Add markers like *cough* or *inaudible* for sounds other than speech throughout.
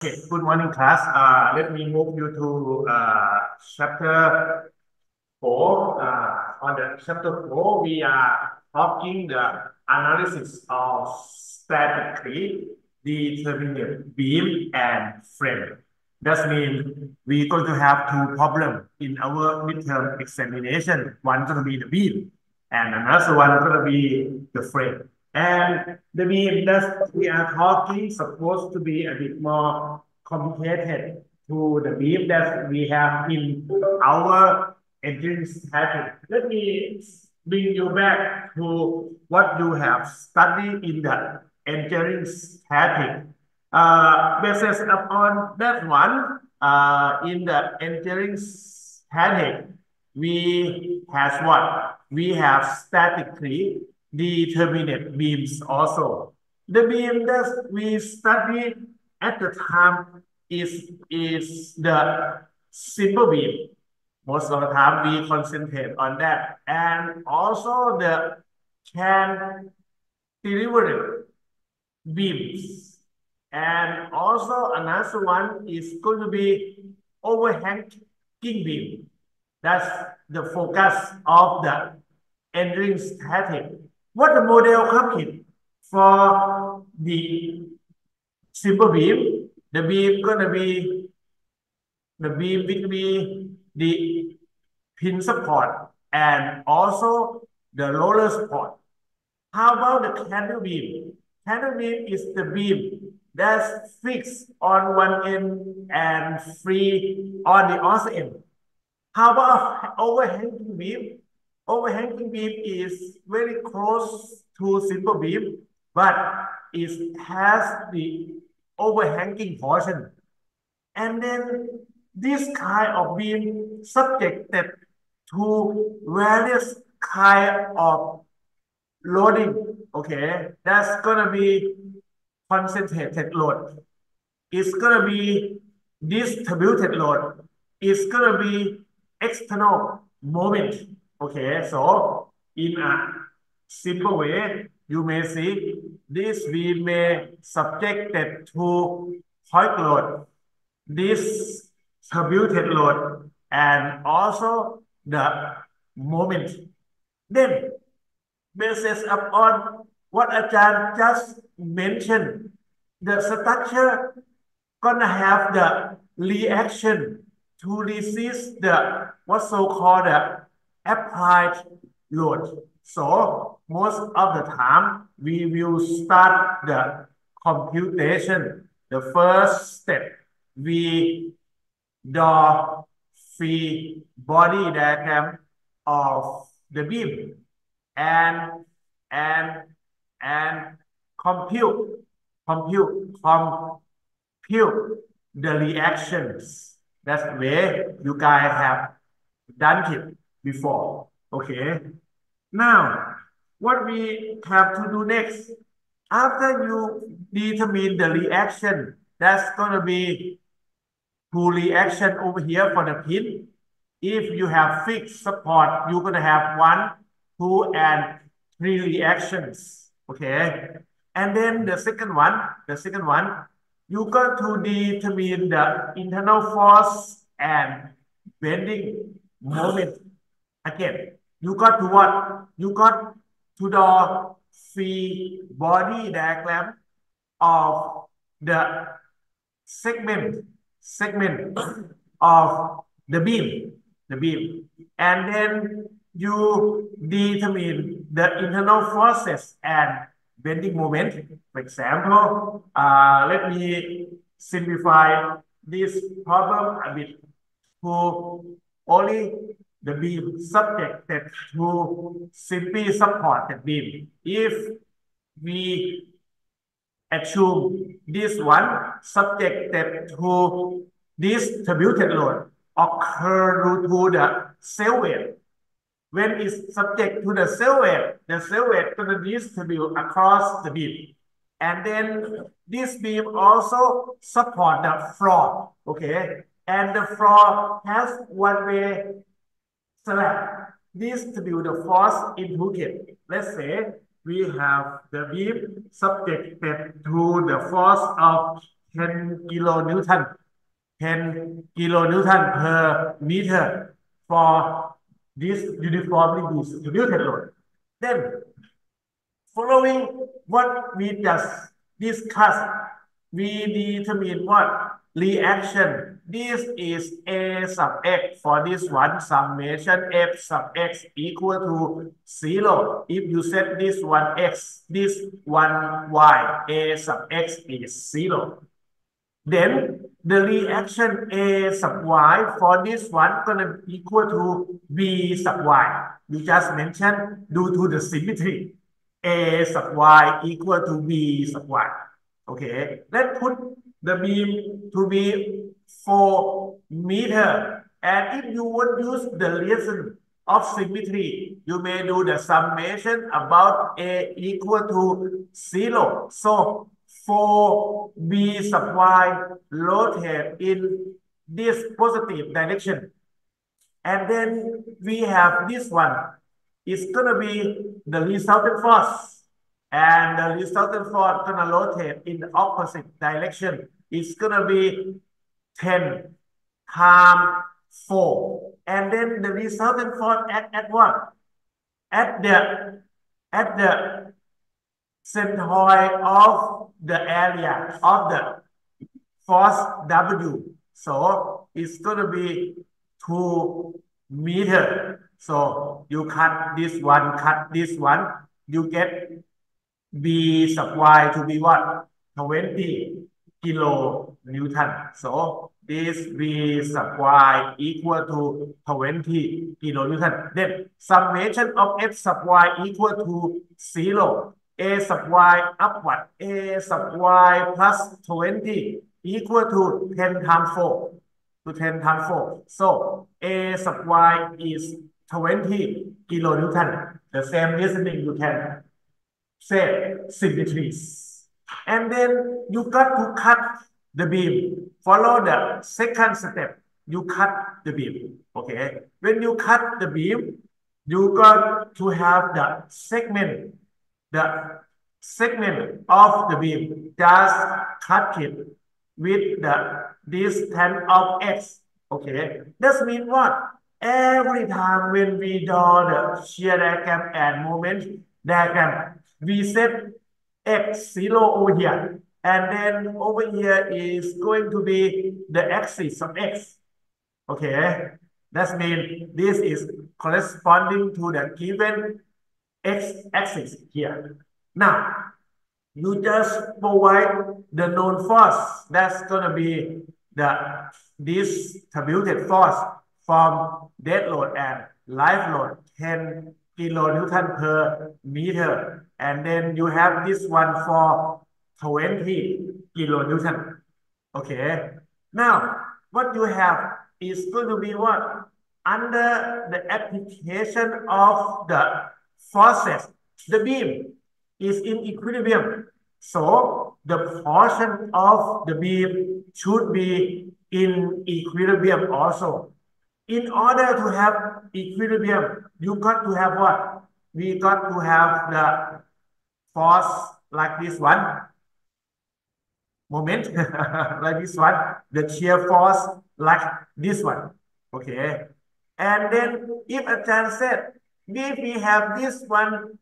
Okay, good morning, class. Uh, let me move you to uh, chapter four. Uh, on the chapter four, we are talking the analysis of statically determinate beam and frame. That means we're going to have two problems in our midterm examination. One going to be the beam, and another one going to be the frame. And the beam that we are talking supposed to be a bit more complicated to the beam that we have in our engine static. Let me bring you back to what you have studied in the engineering static. Uh, basis upon that one, uh, in the engineering static, we have what? We have statically determinate beams also. The beam that we study at the time is, is the simple beam. Most of the time we concentrate on that. And also the cantilever beams. And also another one is going to be overhanging beam. That's the focus of the engineering static what the model comes for the simple beam, the beam gonna be the beam will be the pin support and also the roller support. How about the cantle beam? Cantle beam is the beam that's fixed on one end and free on the other end. How about overhanging beam? Overhanging beam is very close to simple beam, but it has the overhanging portion. And then this kind of beam subjected to various kind of loading. Okay, that's gonna be concentrated load. It's gonna be distributed load. It's gonna be external moment. Okay, so in a simple way, you may see this we may subjected to point load, this distributed load, and also the moment. Then, basis upon what Ajahn just mentioned, the structure gonna have the reaction to resist the what's so called the applied load. So most of the time, we will start the computation. The first step, we draw free body diagram of the beam and and and compute compute compute the reactions. That's where you guys have done it before. Okay. Now, what we have to do next, after you determine the reaction, that's going to be two reaction over here for the pin. If you have fixed support, you're going to have one, two, and three reactions. Okay. And then the second one, the second one, you got to determine the internal force and bending moment Again, you got to what? You got to the free body diagram of the segment, segment of the beam, the beam. And then you determine the internal forces and bending moment. For example, uh, let me simplify this problem a bit to only the beam subjected to support the beam. If we assume this one subjected to distributed load occur due to the cell weight. When it's subject to the cell weight, the cell going to distribute across the beam. And then this beam also support the floor, okay? And the floor has one way select distribute the force it. Let's say we have the beam subjected to the force of 10 kilonewton 10 kilonewton per meter for this uniformly distributed load. Then, following what we just discussed, we determine what reaction. This is A sub x for this one summation f sub x equal to zero. If you set this one x, this one y, A sub x is zero. Then the reaction A sub y for this one gonna equal to B sub y. You just mentioned due to the symmetry. A sub y equal to B sub y. Okay, let's put the beam to be 4 meter. And if you would use the lesson of symmetry, you may do the summation about A equal to 0. So for B sub y rotate in this positive direction. And then we have this one. It's going to be the resultant force. And the resultant force to rotate in the opposite direction. It's going to be 10 times 4. And then the resultant force at, at what? At the, at the centroid of the area of the force W. So it's going to be 2 meter. So you cut this one, cut this one, you get B sub y to be what? 20 kilo Newton. So this V sub y equal to 20 kilo Newton. Then summation of F sub y equal to 0. A sub y upward. A sub y plus 20 equal to 10 times 4 to 10 times 4. So A sub y is 20 kilonewton. The same reasoning you can say symmetries. And then you got to cut the beam. Follow the second step. You cut the beam. Okay. When you cut the beam, you got to have the segment, the segment of the beam. Just cut it with the distance of x. Okay. That means what? Every time when we draw the shear diagram and moment diagram, we set x zero over here. And then over here is going to be the axis of x. Okay. That means this is corresponding to the given x-axis here. Now, you just provide the known force. That's going to be the distributed force from dead load and live load 10 kilonewton per meter. And then you have this one for 20 kilonewton. Okay. Now, what you have is going to be what? Under the application of the forces, the beam is in equilibrium. So, the portion of the beam should be in equilibrium also. In order to have equilibrium, you got to have what? We got to have the force like this one. Moment *laughs* like this one. The shear force like this one. Okay. And then if Ajahn said, if we have this one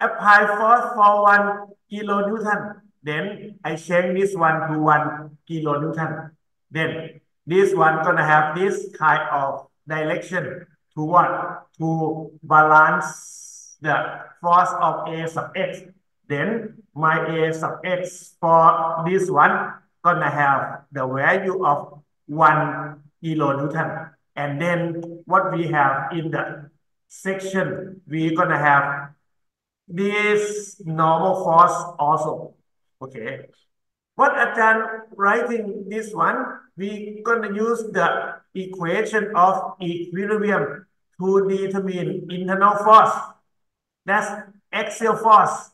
apply force for one kilonewton, then I change this one to one kilonewton. Then this one gonna have this kind of direction to what? To balance the force of A sub x. Then my A sub x for this one gonna have the value of one kilonewton. And then what we have in the section, we're gonna have this normal force also. Okay. What Ajahn writing this one, we gonna use the equation of equilibrium to determine internal force. That's axial force,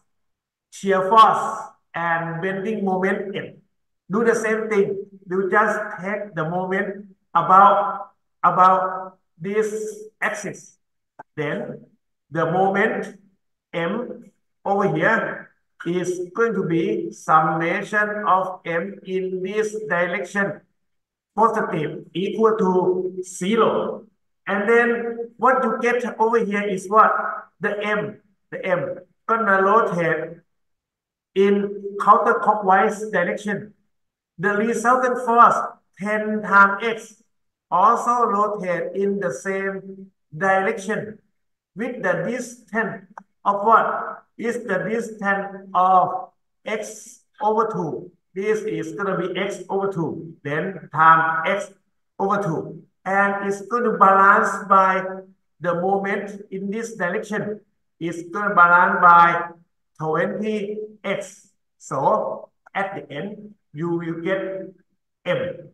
shear force, and bending moment. Do the same thing. You just take the moment about, about this axis. Then the moment M over here is going to be summation of m in this direction positive equal to zero. And then what you get over here is what? The m, the m gonna rotate in counterclockwise direction. The resultant force 10 times x also rotate in the same direction with the distance of what? Is the distance of x over 2. This is going to be x over 2. Then times x over 2. And it's going to balance by the moment in this direction. It's going to balance by 20x. So at the end, you will get m.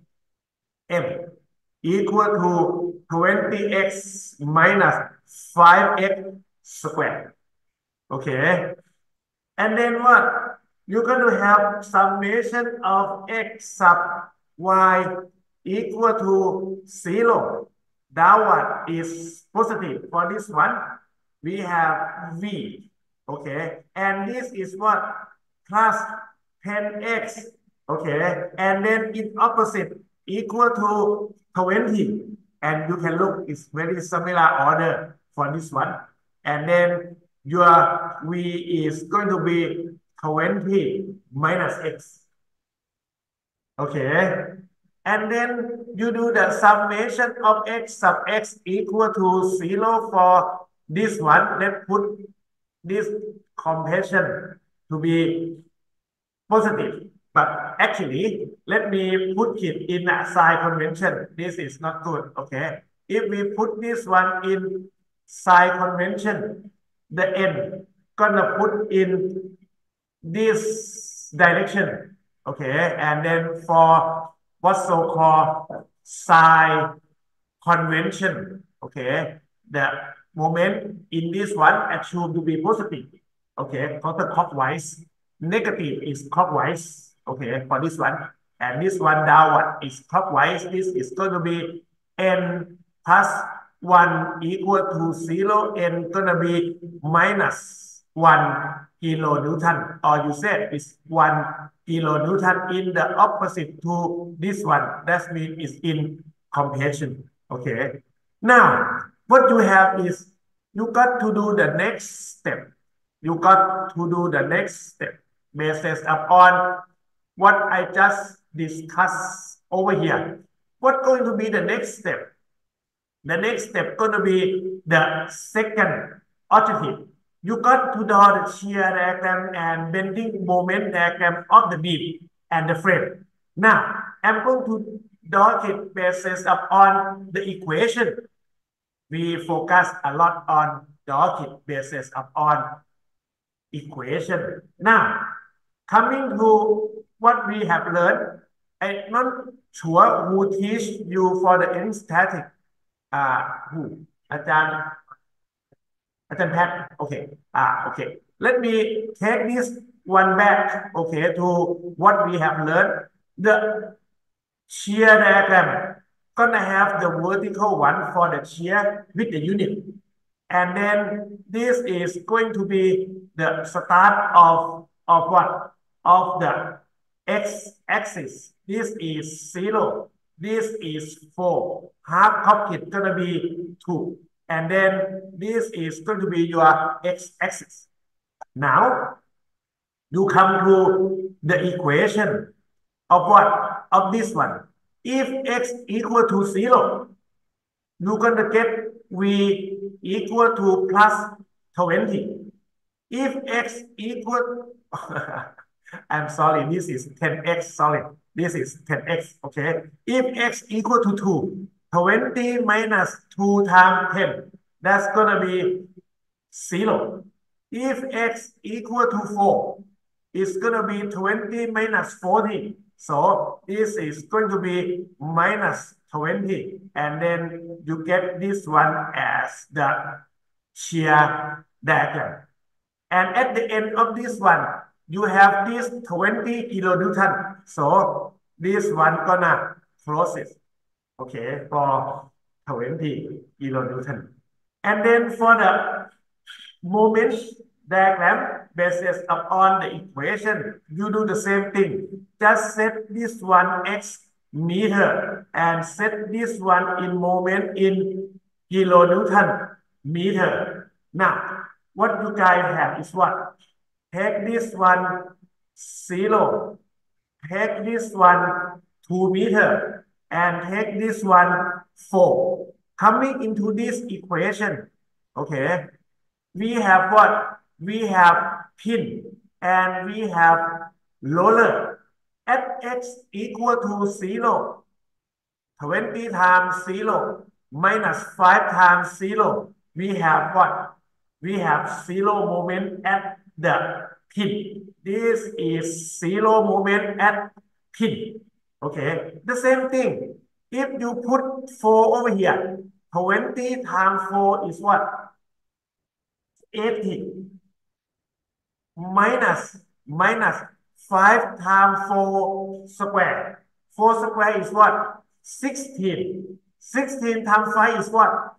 m equal to 20x minus 5x squared. Okay. And then what? You're going to have summation of x sub y equal to 0. That one is positive. For this one, we have v. Okay. And this is what? Plus 10x. Okay. And then in opposite equal to 20. And you can look, it's very similar order for this one. And then your V is going to be 20 minus X. Okay. And then you do the summation of X sub X equal to zero for this one. Let's put this compression to be positive. But actually, let me put it in a sign convention. This is not good, okay? If we put this one in sign convention, the n gonna put in this direction, okay? And then for what's so-called sign convention, okay? The moment in this one assumed to be positive, okay? Counterclockwise. Negative is clockwise okay, for this one. And this one downward is clockwise. This is going to be n plus 1 equal to 0, n going to be minus 1 kilonewton. Or you said it's 1 kilonewton in the opposite to this one. That means it's in compression. Okay. Now, what you have is you got to do the next step. You got to do the next step based upon what I just discussed over here. What going to be the next step? The next step going to be the second objective. You got to the shear diagram and bending moment diagram of the beam and the frame. Now, I'm going to draw it based upon the equation. We focus a lot on draw it basis upon equation. Now, coming to what we have learned. I'm not sure who teach you for the end static. Uh, who? Ajahn, Ajahn Pat. Okay. Ah, okay. Let me take this one back, okay, to what we have learned. The shear diagram gonna have the vertical one for the shear with the unit. And then this is going to be the start of, of what? Of the x-axis. This is zero. This is 4. Half of it going to be 2. And then this is going to be your x-axis. Now, you come to the equation of what? Of this one. If x equal to 0, you're going to get v equal to plus 20. If x equal *laughs* I'm sorry, this is 10x, sorry. This is 10x, okay? If x equal to 2, 20 minus 2 times 10, that's gonna be 0. If x equal to 4, it's gonna be 20 minus 40. So this is going to be minus 20. And then you get this one as the shear diagram. And at the end of this one, you have this 20 kilonewton. So this one gonna it. Okay, for 20 kilonewton. And then for the moment diagram basis upon the equation, you do the same thing. Just set this one x meter and set this one in moment in kilonewton meter. Now, what you guys have is what? Take this one zero, take this one two meter, and take this one four. Coming into this equation, okay, we have what? We have pin and we have roller at x equal to 0, 20 times 0 minus 5 times 0, we have what? We have 0 moment at the pin. This is 0 moment at pin. Okay, the same thing. If you put 4 over here, 20 times 4 is what? 80 minus minus 5 times 4 square. 4 square is what? 16. 16 times 5 is what?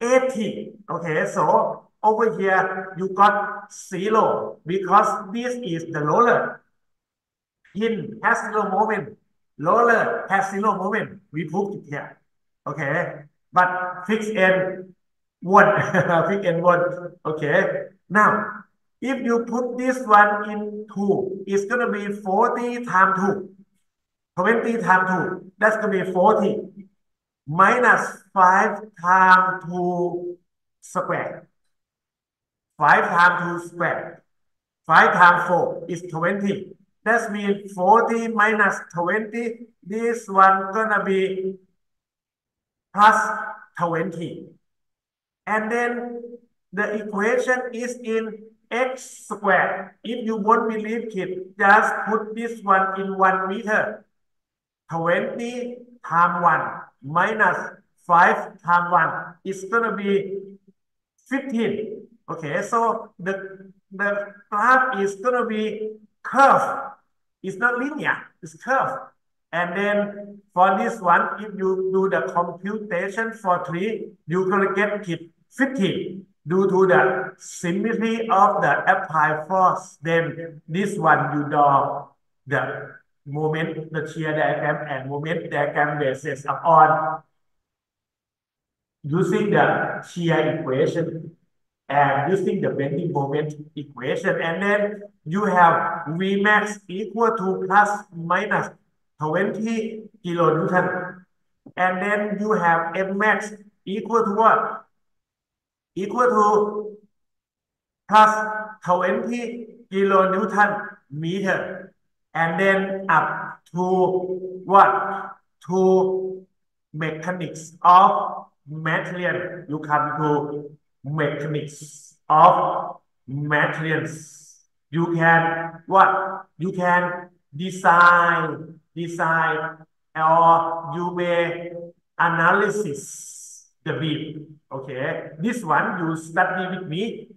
80. Okay, so over here you got 0 because this is the roller. Pin has zero moment. Roller has zero moment. We proved it here. Okay, but fixed end one. *laughs* fixed end one. Okay, now if you put this one in 2, it's going to be 40 times 2. 20 times 2, that's going to be 40. Minus 5 times 2 square. 5 times 2 squared. 5 times 4 is 20. That means 40 minus 20. This one gonna be plus 20. And then the equation is in x squared. If you won't believe it, just put this one in one meter. 20 times 1 minus 5 times 1 is going to be 15. Okay, so the, the graph is going to be curved. It's not linear, it's curved. And then for this one, if you do the computation for 3, you're going to get it 15 due to the symmetry of the applied force, then this one you draw the moment, the shear diagram and moment diagram basis upon using the shear equation and using the bending moment equation. And then you have Vmax equal to plus minus 20 kilonewton. And then you have Mmax equal to what? equal to plus 20 kilonewton meter and then up to what? To mechanics of material. You come to mechanics of materials. You can what? You can design, design, or you may analysis the beam. Okay, this one you study with me.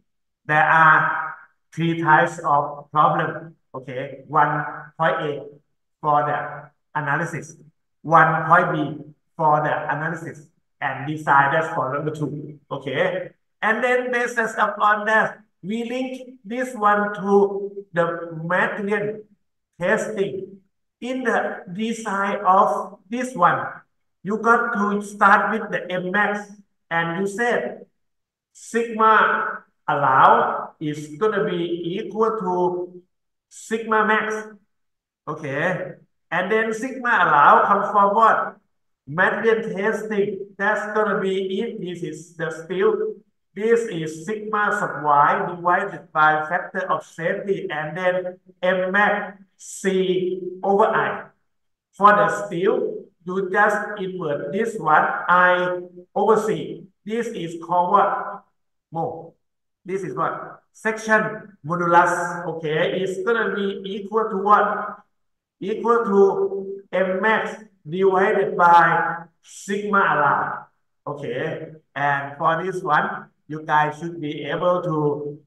There are three types of problem. Okay, one point A for the analysis, one point B for the analysis, and design that's for number two. Okay, and then based upon that, we link this one to the material testing. In the design of this one, you got to start with the Mmax and you said sigma allow is going to be equal to sigma max. Okay. And then sigma allow comes from what? Material testing. That's going to be if this is the steel. This is sigma sub y divided by factor of safety and then M max C over I. For the steel, you just invert this one I over C. This is called what? Mo. This is what? Section modulus. Okay, it's gonna be equal to what? Equal to M max divided by sigma allow. Okay, and for this one, you guys should be able to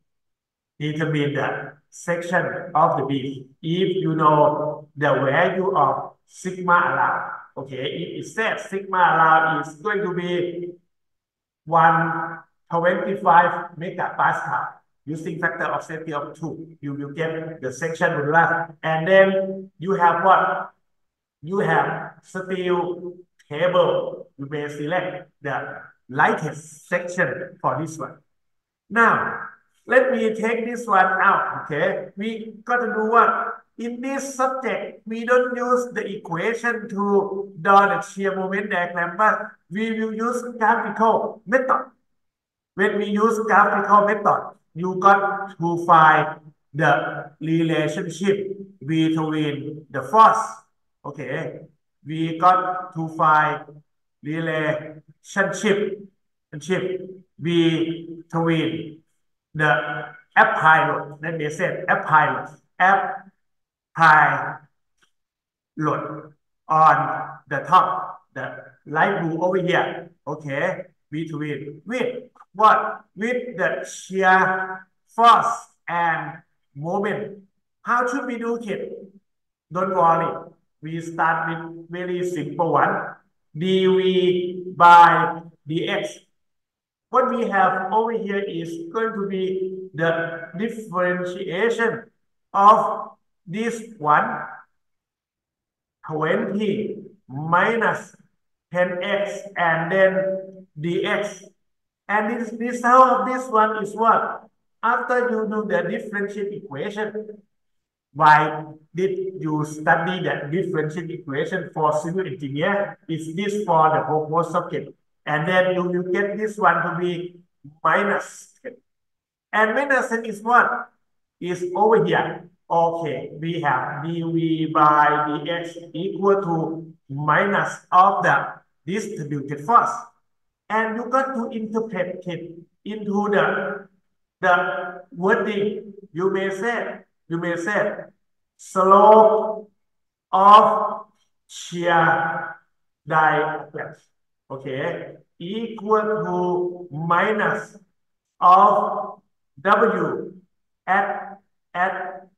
determine the section of the beam if you know the value of sigma allow. Okay, if it says sigma allow is going to be 125 megapascal. using factor of safety of 2. You will get the section modulus. And then you have what? You have steel table. You may select the lightest section for this one. Now, let me take this one out, okay? We got to do what? In this subject, we don't use the equation to draw the shear moment diagram, but we will use graphical method. When we use graphical method, you got to find the relationship between the force. Okay, we got to find relationship between the applied load. Let me say applied load. Applied load on the top, the light blue over here. Okay, between with what? With the shear force and moment. How should we do it? Don't worry. We start with very simple one. Dv by dx. What we have over here is going to be the differentiation of this one 20 minus 10x and then dx and this result of this one is what? After you do the differential equation, why did you study the differential equation for civil engineer? Is this for the whole subject? And then you, will get this one to be minus 10. And minus 10 is what? Is over here. Okay, we have dv by dx equal to minus of the distributed force and you got to interpret it into the the wording. You may say, you may say, slope of shear diagram, okay, equal to minus of W at, at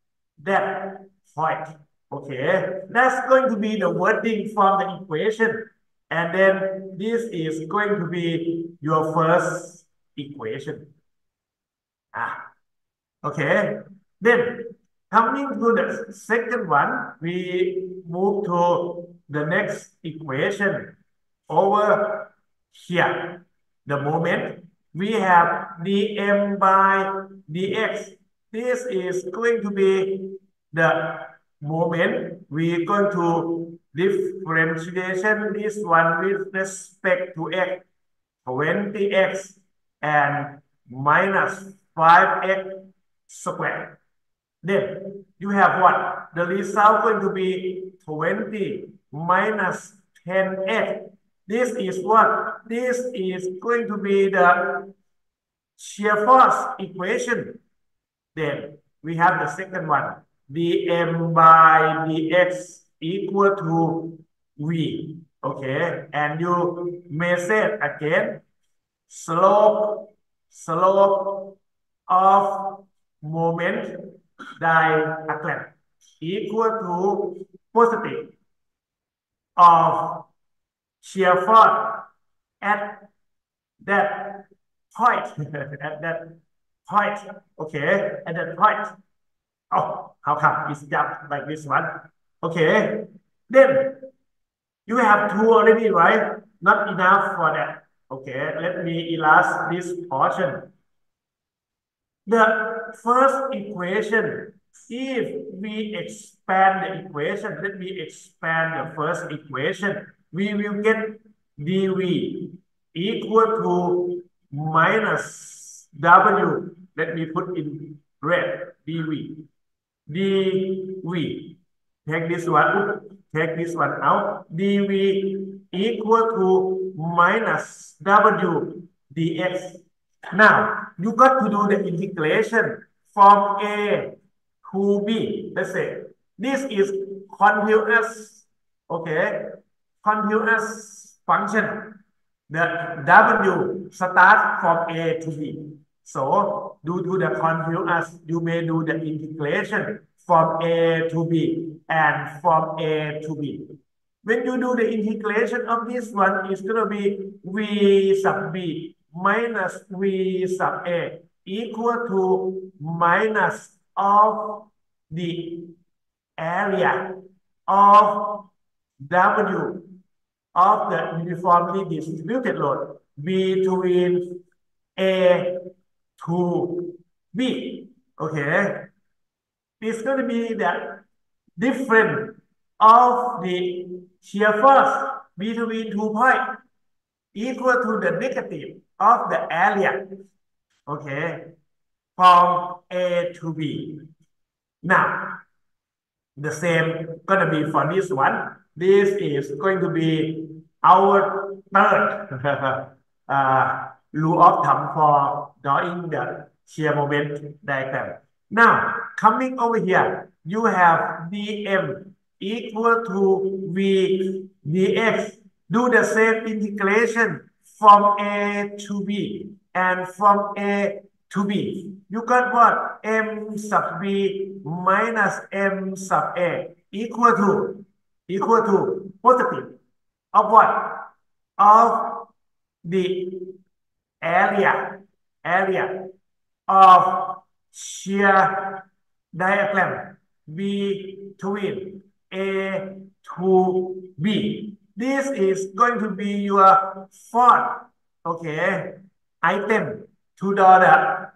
that point. Okay, that's going to be the wording from the equation. And then this is going to be your first equation. Ah, okay. Then coming to the second one, we move to the next equation over here. The moment we have dm by dx. This is going to be the moment we're going to differentiation this one with respect to x 20x and minus 5x squared. Then you have what? The result going to be 20 minus 10x. This is what? This is going to be the shear force equation. Then we have the second one. dm by dx equal to V. Okay, and you may say again, slope, slope of moment diagram equal to positive of shear force at that point, *laughs* at that point, okay, at that point. Oh, how come it's just like this one? Okay, then you have two already, right? Not enough for that. Okay, let me illustrate this portion. The first equation, if we expand the equation, let me expand the first equation, we will get dv equal to minus w. Let me put in red, dv. dv Take this one, take this one out. dv equal to minus w dx. Now, you got to do the integration from a to b. Let's say this is continuous, okay, continuous function. The w start from a to b. So, due to the continuous, you may do the integration from A to B and from A to B. When you do the integration of this one, it's going to be V sub B minus V sub A. equal to minus of the area of W of the uniformly distributed load between A to B. Okay. It's going to be the difference of the shear force between two points equal to the negative of the area. Okay. From A to B. Now, the same gonna be for this one. This is going to be our third *laughs* uh, rule of thumb for drawing the shear moment diagram. Now, coming over here, you have dm equal to v dx. Do the same integration from a to b and from a to b. You got what? m sub b minus m sub a equal to equal to positive of what? Of the area area of shear diagram between A to B. This is going to be your fourth, okay, item. To draw the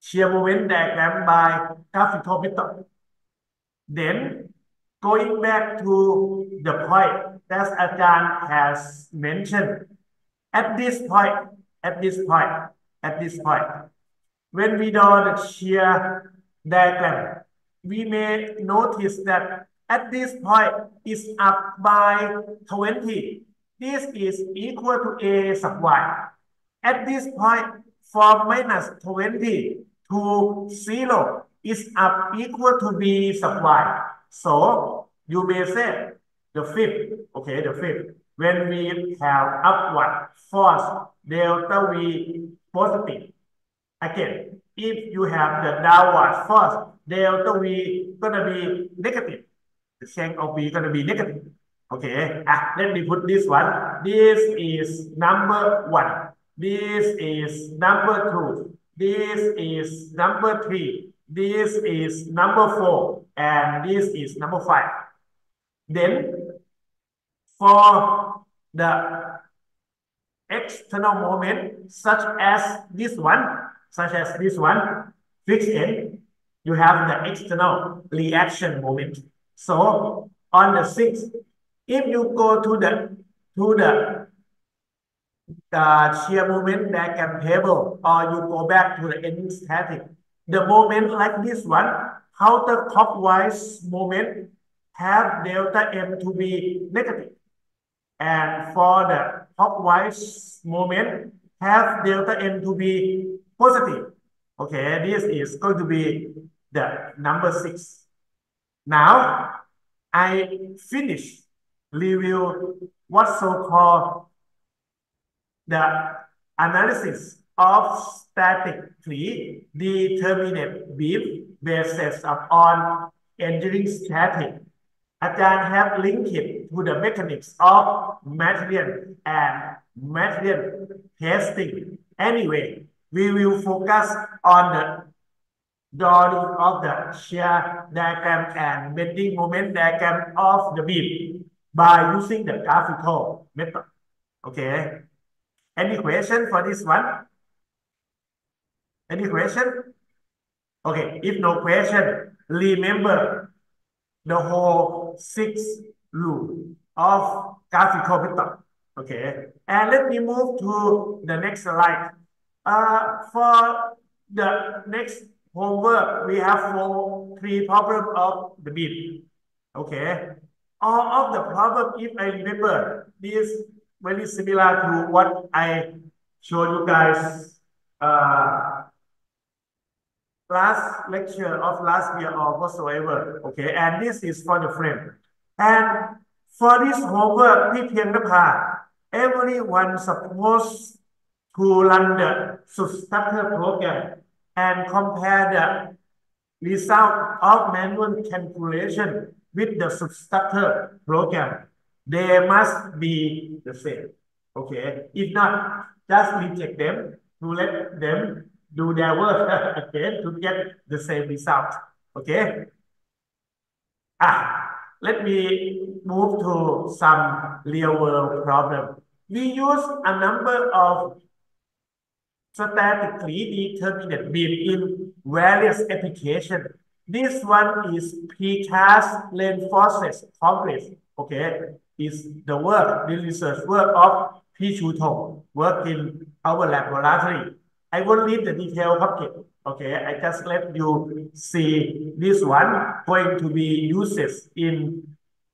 shear moment diagram by graphical method. Then, going back to the point that Ajahn has mentioned, at this point, at this point, at this point, when we draw the shear diagram, we may notice that at this point is up by 20. This is equal to A sub y. At this point, from minus 20 to 0 is up equal to B sub y. So you may say the fifth, okay, the fifth, when we have upward force delta V positive. Again, if you have the downward force, delta V gonna be negative. The change of V gonna be negative. Okay, ah, let me put this one. This is number one. This is number two. This is number three. This is number four. And this is number five. Then, for the external moment, such as this one, such as this one, fixed end, you have the external reaction moment. So on the sixth, if you go to the to the the shear moment diagram table, or you go back to the ending static, the moment like this one, counterclockwise moment have delta m to be negative. And for the clockwise moment, have delta m to be positive. Okay, this is going to be the number six. Now, I finish review what so-called the analysis of statically determinate beam based on engineering static. Ajahn have linked it to the mechanics of material and material testing. Anyway, we will focus on the drawing of the shear diagram and bending moment diagram of the beam by using the graphical method. Okay. Any question for this one? Any question? Okay, if no question, remember the whole six rule of graphical method. Okay, and let me move to the next slide. Uh, for the next Homework. we have four, three problems of the beat. Okay. All of the problem, if I remember, is very similar to what I showed you guys uh, last lecture of last year or whatsoever. Okay, and this is for the frame. And for this homework, Pipianapa, everyone supposed to run the substructure program and compare the result of manual calculation with the substructure program. They must be the same. Okay. If not, just reject them to let them do their work *laughs* again to get the same result. Okay. Ah, let me move to some real world problem. We use a number of statically determined beam in various applications. This one is precast reinforced concrete. Okay, is the work, the research work of P. Chu Tong, work in our laboratory. I won't leave the detail pocket. Okay, I just let you see this one going to be uses in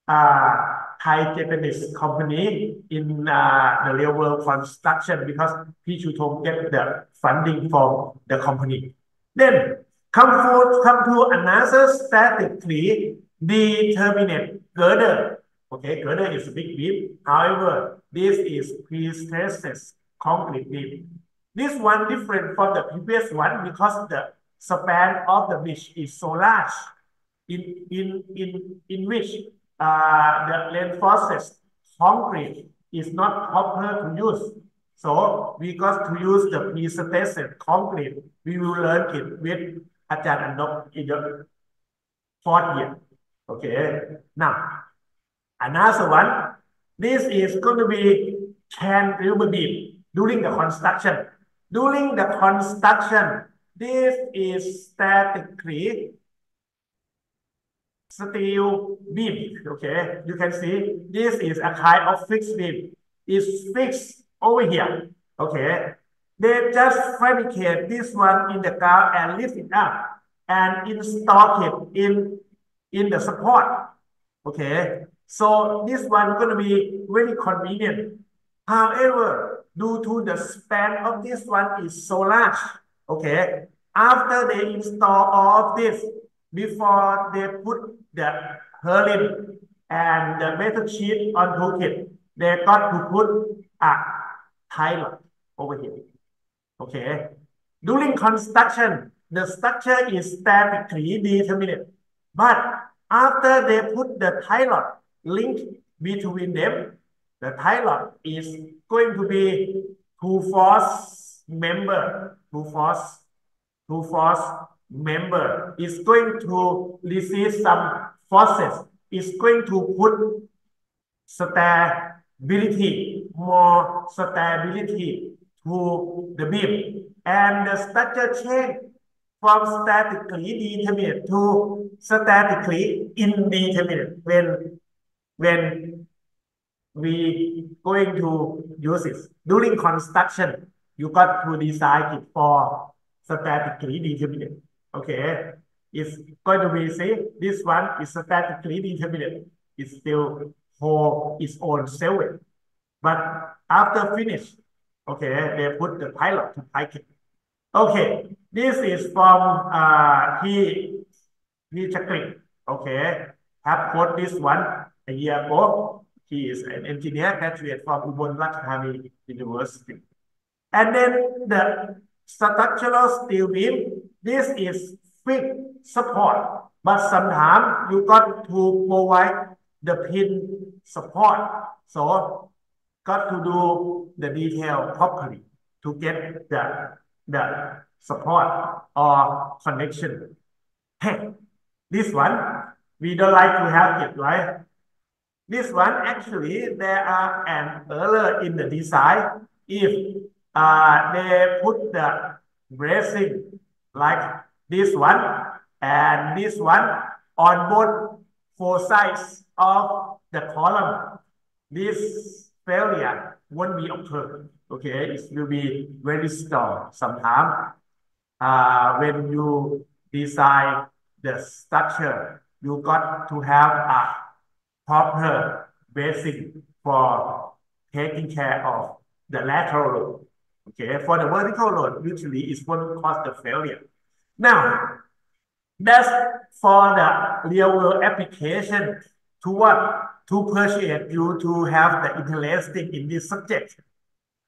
uh, Thai Japanese company in uh, the real world construction because P. Chu Tong get the funding from the company. Then come for come to another statically determinate girder. Okay, girder is a big beam. However, this is pre-stressed concrete beam. This one different from the previous one because the span of the bridge is so large in, in, in, in which uh, the reinforced concrete is not proper to use. So we got to use the pre-stressed concrete. We will learn it with Ajahn Andok in the fourth year. Okay. Now, another one. This is going to be cantilever beam during the construction. During the construction, this is statically steel beam. Okay, you can see this is a kind of fixed beam. It's fixed over here. Okay, they just fabricate this one in the ground and lift it up and install it in in the support. Okay, so this one going to be very convenient. However, due to the span of this one is so large. Okay, after they install all of this, before they put the purlin and the metal sheet onto it, they got to put a tile over here. Okay, during construction, the structure is statically determined, but after they put the tile link between them, the tie is going to be two force member, two force, two force member is going to receive some forces, is going to put stability, more stability to the beam. And the structure change from statically determinate to statically indeterminate when, when we going to use it. During construction, you got to design it for statically determinate. Okay, it's going to be, see, this one is statically determinate. It still for its own cell But after finish, okay, they put the pilot to it. Okay, this is from uh, he, he Chakri. Okay, have put this one a year ago. He is an engineer graduate from Ubon Ratchathani University. And then the structural steel beam, this is fixed support, but sometimes you got to provide the pin support. So got to do the detail properly to get the, the support or connection. Hey, this one, we don't like to have it, right? This one actually there are an error in the design if uh, they put the bracing like this one and this one on both four sides of the column. This failure won't be occurred. Okay, it will be very strong. Sometimes uh, when you design the structure, you got to have a proper basic for taking care of the lateral. Okay, for the vertical load, usually it's what cause the failure. Now, that's for the real world application to what? To persuade you to have the interesting in this subject.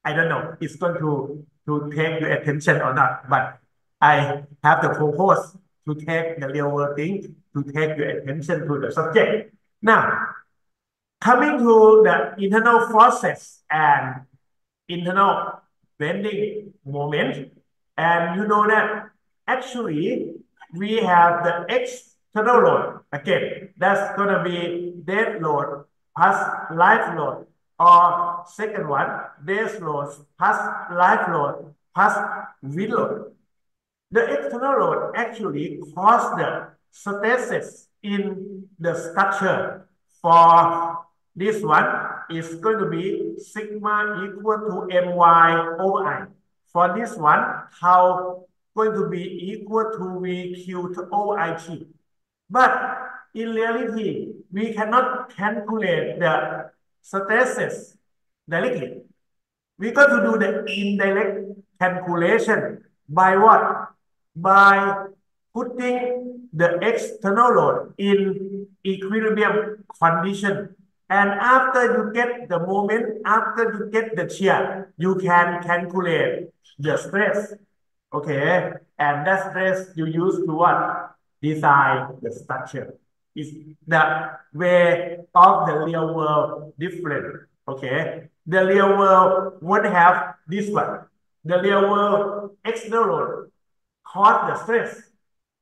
I don't know, it's going to, to take your attention or not, but I have the propose to take the real world thing, to take your attention to the subject. Now, coming to the internal forces and internal bending moment, And you know that actually we have the external load. Again, that's going to be dead load plus live load. Or second one, base load plus live load plus wind load. The external load actually cause the stresses in the structure. For this one is going to be sigma equal to my over i. For this one, how going to be equal to VQ to OIT. But in reality, we cannot calculate the stresses directly. We got to do the indirect calculation by what? By putting the external load in equilibrium condition. And after you get the moment, after you get the shear, you can calculate the stress Okay, and that stress you use to what? Design the structure. Is the way of the real world different? Okay, the real world won't have this one. The real world external cause the stress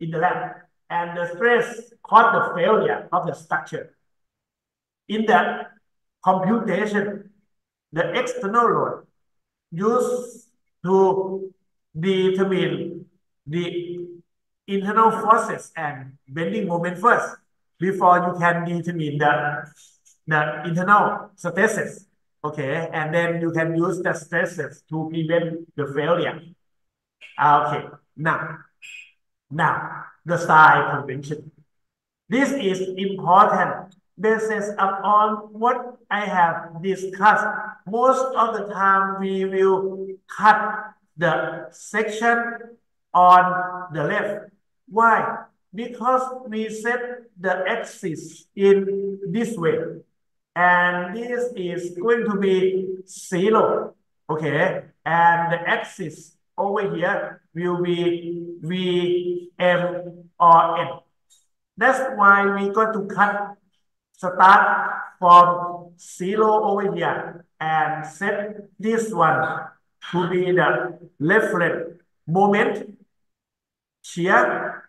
in the lab, and the stress cause the failure of the structure. In that computation, the external load used to determine the internal forces and bending moment first before you can determine the, the internal stresses. Okay, and then you can use the stresses to prevent the failure. Ah, okay, now, now the style convention. This is important basis upon what I have discussed. Most of the time we will cut the section on the left. Why? Because we set the axis in this way. And this is going to be zero. Okay. And the axis over here will be V, M, or N. That's why we got to cut, start from zero over here and set this one to be the reference moment, shear,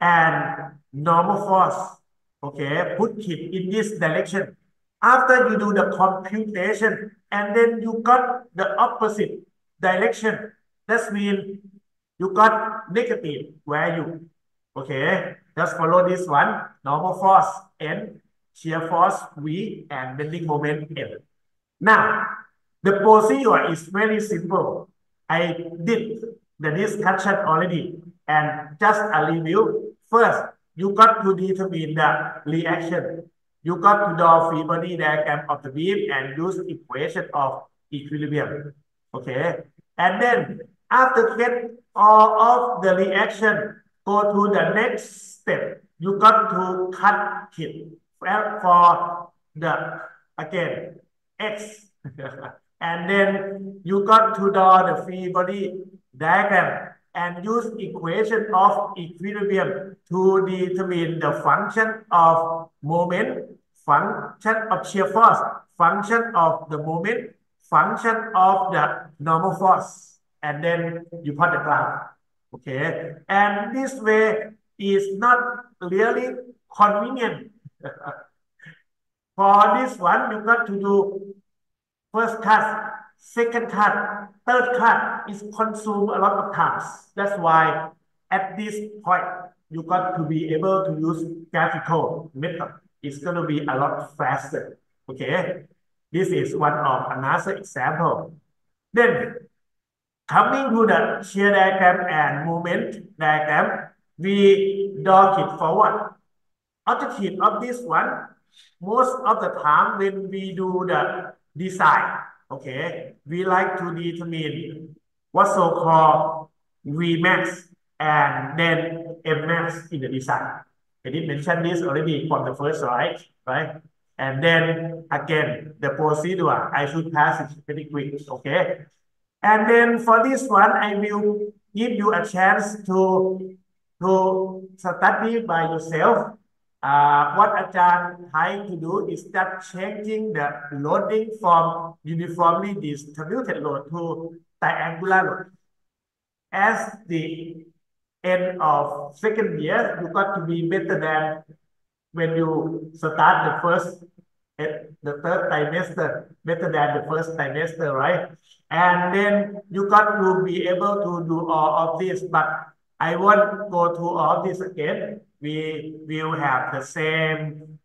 and normal force. Okay, put it in this direction. After you do the computation, and then you got the opposite direction, that means you got negative value. Okay, just follow this one. Normal force N, shear force V, and bending moment N. Now, the procedure is very simple. I did the discussion already and just a review. First, you got to determine the reaction. You got to draw free body diagram of the beam and use equation of equilibrium. Okay. And then after get all of the reaction, go to the next step. You got to cut it for the, again, X. *laughs* And then you got to draw the free body diagram and use equation of equilibrium to determine the function of moment, function of shear force, function of the moment, function of the normal force. And then you put the graph. Okay. And this way is not really convenient. *laughs* For this one, you got to do First cut, second cut, third cut is consumed a lot of times. That's why at this point, you got to be able to use graphical method. It's going to be a lot faster. Okay. This is one of another example. Then coming to the shear diagram and moment diagram, we draw it forward. Objective of this one, most of the time when we do the design. Okay, we like to determine what so-called Vmax and then Mmax in the design. I did mention this already from the first slide, right? And then again, the procedure, I should pass it pretty quick, okay? And then for this one, I will give you a chance to, to study by yourself uh, what Ajahn trying to do is that changing the loading from uniformly distributed load to triangular load. as the end of second year, you got to be better than when you start the first the third trimester better than the first trimester, right? And then you got to be able to do all of this, but I won't go through all this again. We will have the same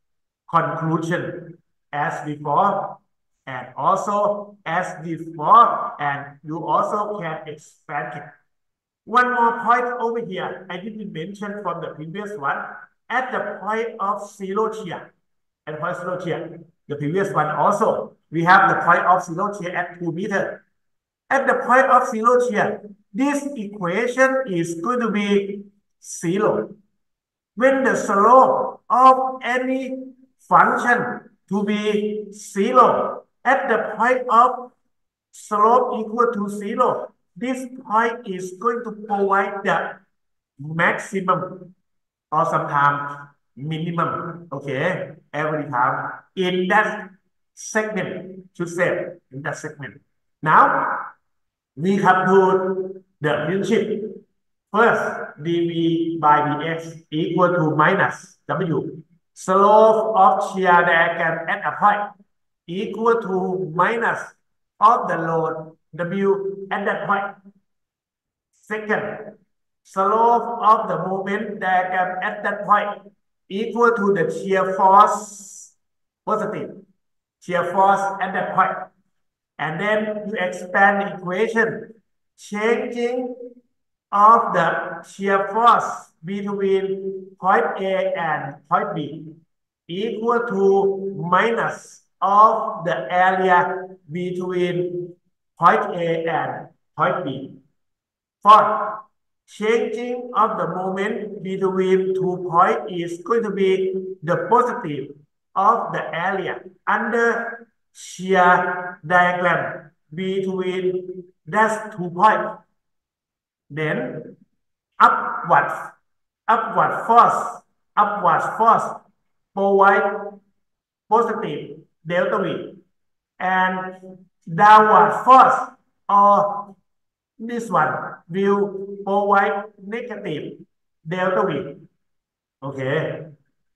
conclusion as before and also as before, and you also can expand it. One more point over here, I didn't mention from the previous one, at the point of zero shear, at point zero shear, the previous one also, we have the point of zero at 2 meter. At the point of zero this equation is going to be zero. When the slope of any function to be zero at the point of slope equal to zero, this point is going to provide the maximum or sometimes minimum, okay, every time in that segment, to say, in that segment. Now, we have to the relationship. First, dv by dx equal to minus w. Slope of shear diagram at a point equal to minus of the load w at that point. Second, slope of the moment diagram at that point equal to the shear force positive, shear force at that point. And then you expand the equation, changing of the shear force between point A and point B equal to minus of the area between point A and point B. Fourth, changing of the moment between two points is going to be the positive of the area under shear diagram between those two points. Then upwards, upward force, upward force provide positive delta V and downward force or uh, this one will provide negative delta V. Okay.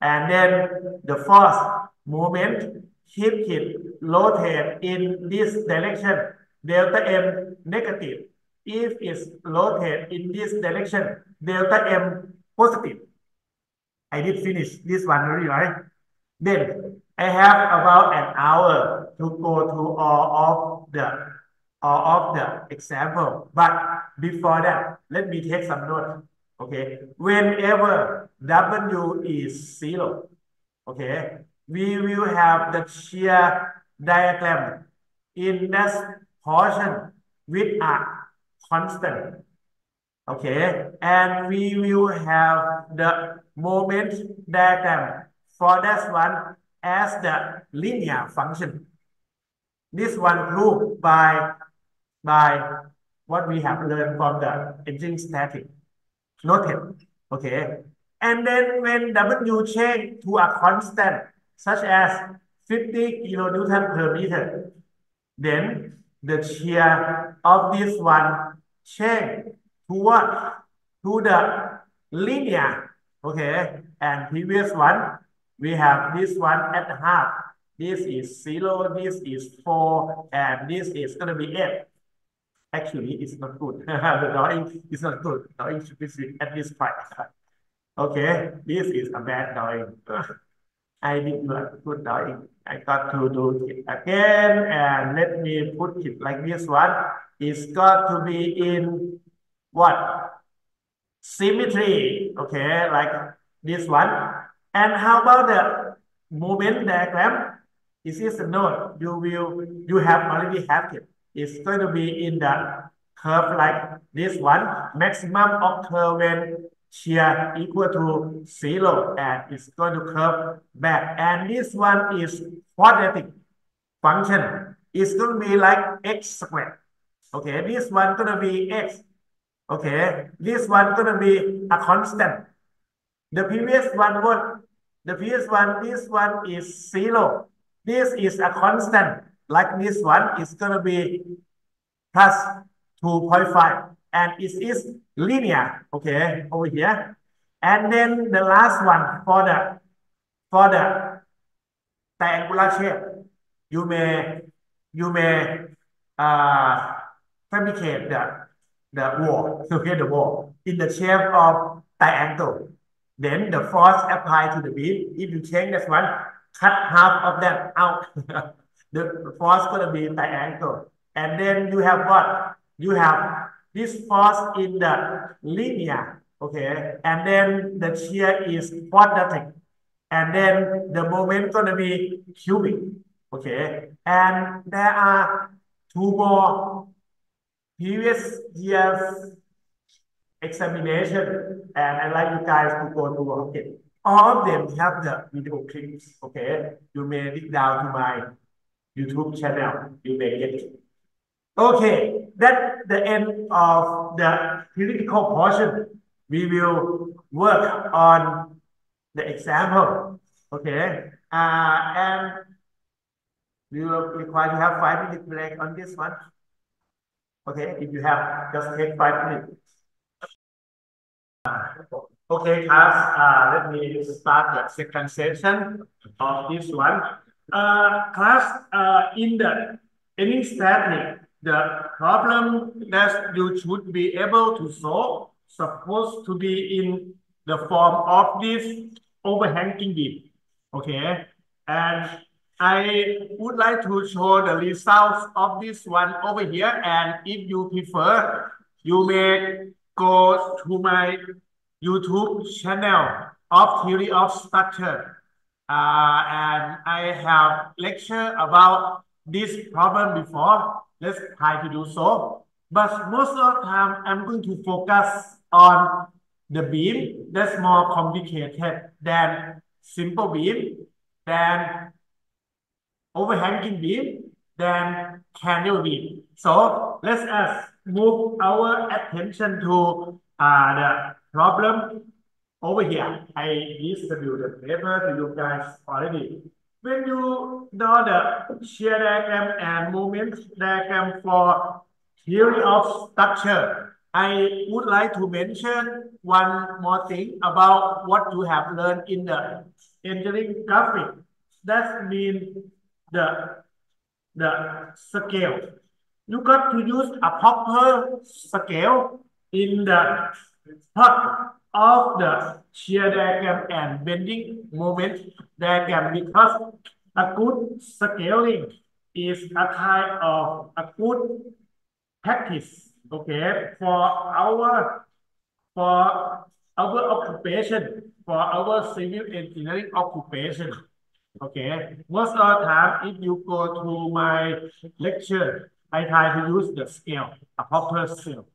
And then the force movement hip it rotate in this direction delta M negative. If it's rotate in this direction delta M positive. I did finish this one already, right? Then I have about an hour to go through all of the all of the example. But before that, let me take some note. Okay, whenever W is zero, okay, we will have the shear diagram in this portion with a constant. Okay, and we will have the moment diagram for that one as the linear function. This one proved by by what we have learned from the engine static. Noted. Okay. And then when W change to a constant, such as 50 kilonewton per meter, then the shear of this one change to what? To the linear. Okay. And previous one, we have this one at half. This is zero, this is four, and this is to be eight. Actually, it's not good. *laughs* the drawing is not good. Drawing should be at this point. okay, this is a bad drawing. *laughs* I did not good drawing. I got to do it again and let me put it like this one. It's got to be in what? Symmetry. Okay, like this one. And how about the moment diagram? This is a note you will you have already have it. it is going to be in the curve like this one. Maximum occur when shear equal to zero and it's going to curve back. And this one is quadratic function. It's going to be like x squared. Okay, this one to be x. Okay, this one going to be a constant. The previous one what? The previous one, this one is zero. This is a constant like this one is going to be plus 2.5. and it is linear, okay, over here. And then the last one for the for the triangular shape, you may you may uh, fabricate the the wall, *laughs* okay, the wall in the shape of triangle. Then the force applied to the beam, if you change this one, cut half of that out. *laughs* the force gonna be triangle. And then you have what? You have this force in the linear, okay? And then the shear is quadratic. And then the moment gonna be cubic, okay? And there are two more years examination and I like you guys to go to it. All of them have the video clips, okay? You may dig down to my YouTube channel, you may get it. Okay, that's the end of the theoretical portion. We will work on the example, okay? Uh, and we will require to have five minutes break on this one. Okay, if you have, just take five minutes. Okay, class, uh, let me start the second session of this one. Uh, class, uh, in the any static, the problem that you should be able to solve supposed to be in the form of this overhanging beam. Okay, and I would like to show the results of this one over here. And if you prefer, you may go to my YouTube channel of theory of structure. Uh, and I have lecture about this problem before. Let's try to do so. But most of the time, I'm going to focus on the beam that's more complicated than simple beam, than overhanging beam, than cantilever beam. So let's us move our attention to uh, the problem over here. I distributed paper to you guys already. When you know the shear diagram and moment diagram for theory of structure, I would like to mention one more thing about what you have learned in the engineering graphic. That means the, the scale. You got to use a proper scale in the part of the shear diagram and bending moment diagram because a good scaling is a kind of a good practice, okay, for our for our occupation, for our civil engineering occupation. Okay, most of the time, if you go to my lecture, I try to use the scale, a proper scale.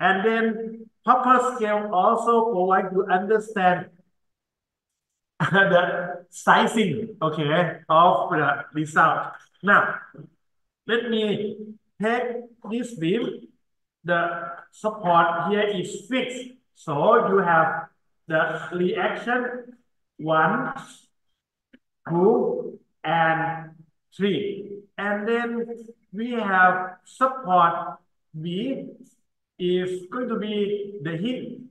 And then proper scale also provide you understand *laughs* the sizing, okay, of the result. Now, let me take this beam. The support here is fixed. So you have the reaction one, two, and three. And then we have support B is going to be the hinge.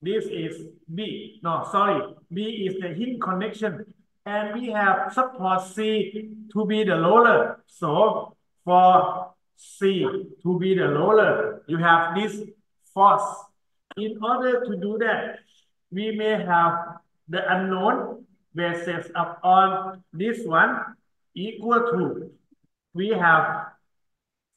This is B. No, sorry. B is the hinge connection. And we have support C to be the roller. So for C to be the roller, you have this force. In order to do that, we may have the unknown basis upon this one equal to, we have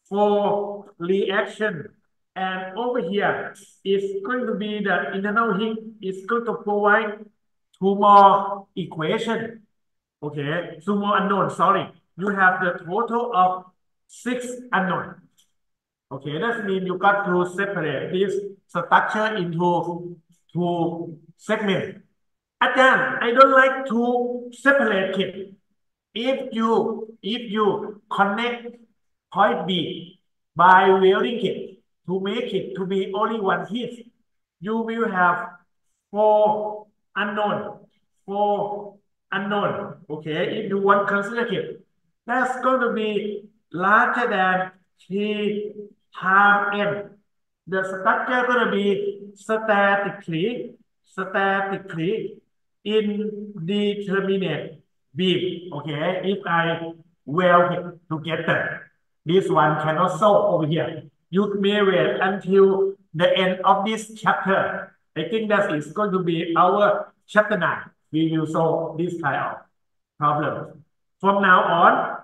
four reaction and over here is going to be the internal hinge is going to provide two more equation. Okay, two more unknown, sorry. You have the total of six unknown. Okay, that means you got to separate this structure into two segments. I don't like to separate it. If you if you connect point B by welding it, to make it to be only one piece, you will have four unknown, four unknown. Okay, if you want consecutive, that's going to be larger than t times n. the structure gonna be statically, statically indeterminate beam. Okay, if I weld together, this one cannot solve over here. You may wait until the end of this chapter. I think that is going to be our chapter 9. We will solve this kind of problem. From now on,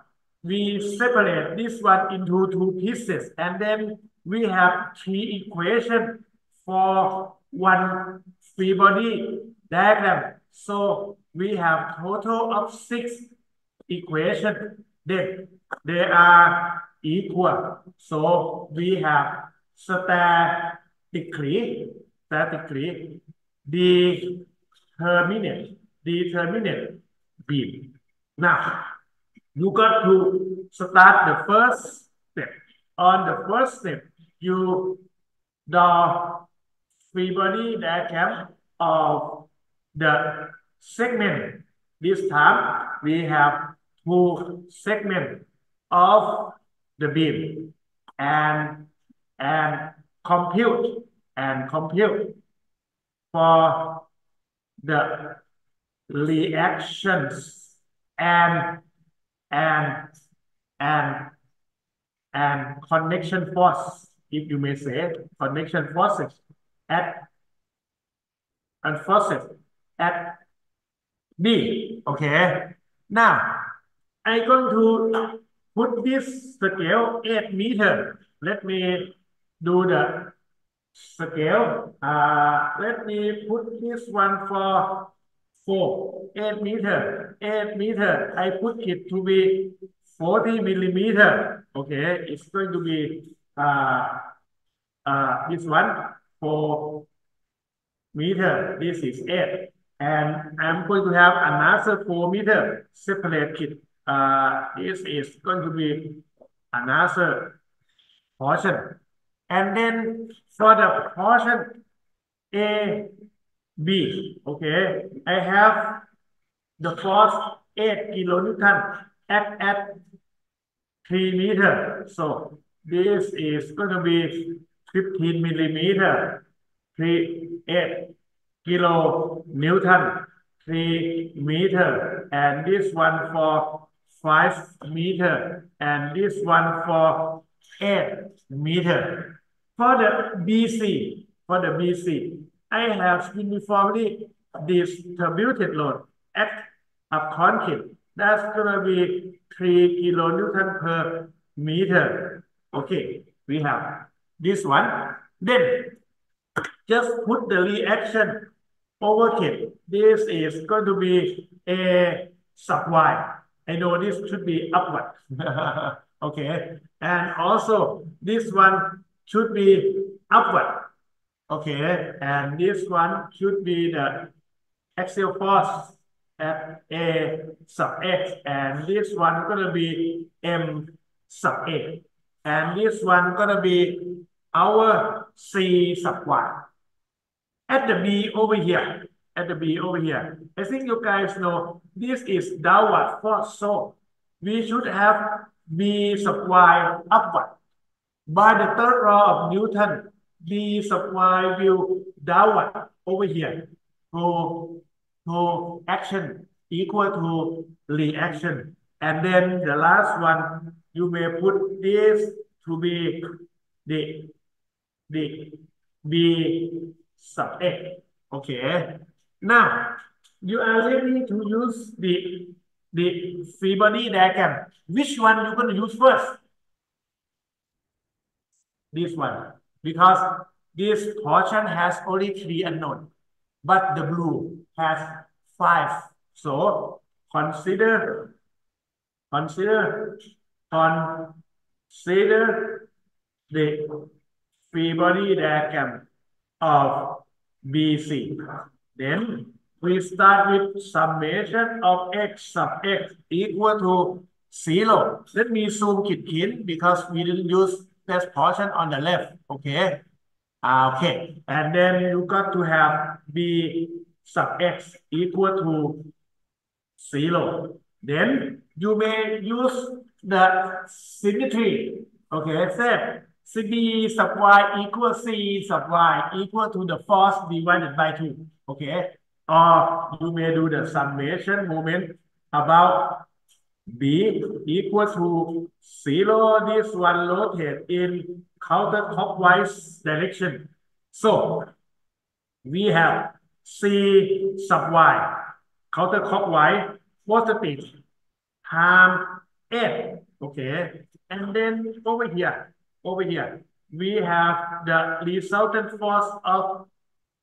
we separate this one into two pieces and then we have three equations for one free body diagram. So we have total of six equations. Then they are equal. So we have statically, statically determinate, determinate beam. Now, you got to start the first step. On the first step, you draw free body diagram of the segment. This time, we have two segments of the beam and and compute and compute for the reactions and and and and connection force, if you may say, connection forces at and forces at B. Okay. Now, I'm going to put this scale 8 meter. Let me do the scale. Uh, let me put this one for 4, 8 meter, 8 meter. I put it to be 40 millimeter. Okay, it's going to be uh, uh, this one 4 meter. This is 8. And I'm going to have another 4 meter separated. Uh, this is going to be another portion. And then for the portion A, B, okay, I have the force 8 kilonewton at, at 3 meter. So this is going to be 15 millimeter, 3, 8 kilo Newton, 3 meter, and this one for 5 meter, and this one for 8 meter. For the BC, for the BC, I have uniformly distributed load at a concrete. That's gonna be 3 kilonewton per meter. Okay, we have this one. Then just put the reaction over it. This is going to be a sub y. I know this should be upward. *laughs* okay. And also this one should be upward. Okay. And this one should be the axial force at A sub X. And this one gonna be M sub A. And this one gonna be our C sub Y. At the B over here, at the B over here, I think you guys know this is downward force. So we should have B sub Y upward. By the third law of Newton, B sub Y will downward over here to, to action equal to reaction. And then the last one, you may put this to be the, the B sub A. Okay. Now, you are ready to use the, the body diagram. Which one you going to use first? This one. Because this portion has only three unknown, but the blue has five. So consider, consider, consider the body diagram of BC. Then we start with summation of x sub x equal to zero. Let me zoom it in because we didn't use that portion on the left. Okay. Okay. And then you got to have b sub x equal to zero. Then you may use the symmetry. Okay, say CB sub y equals C sub y equal to the force divided by 2. Okay. Or you may do the summation moment about B equal to 0. This one rotate in counterclockwise direction. So we have C sub y counterclockwise positive time 8. Okay. And then over here, over here, we have the resultant force of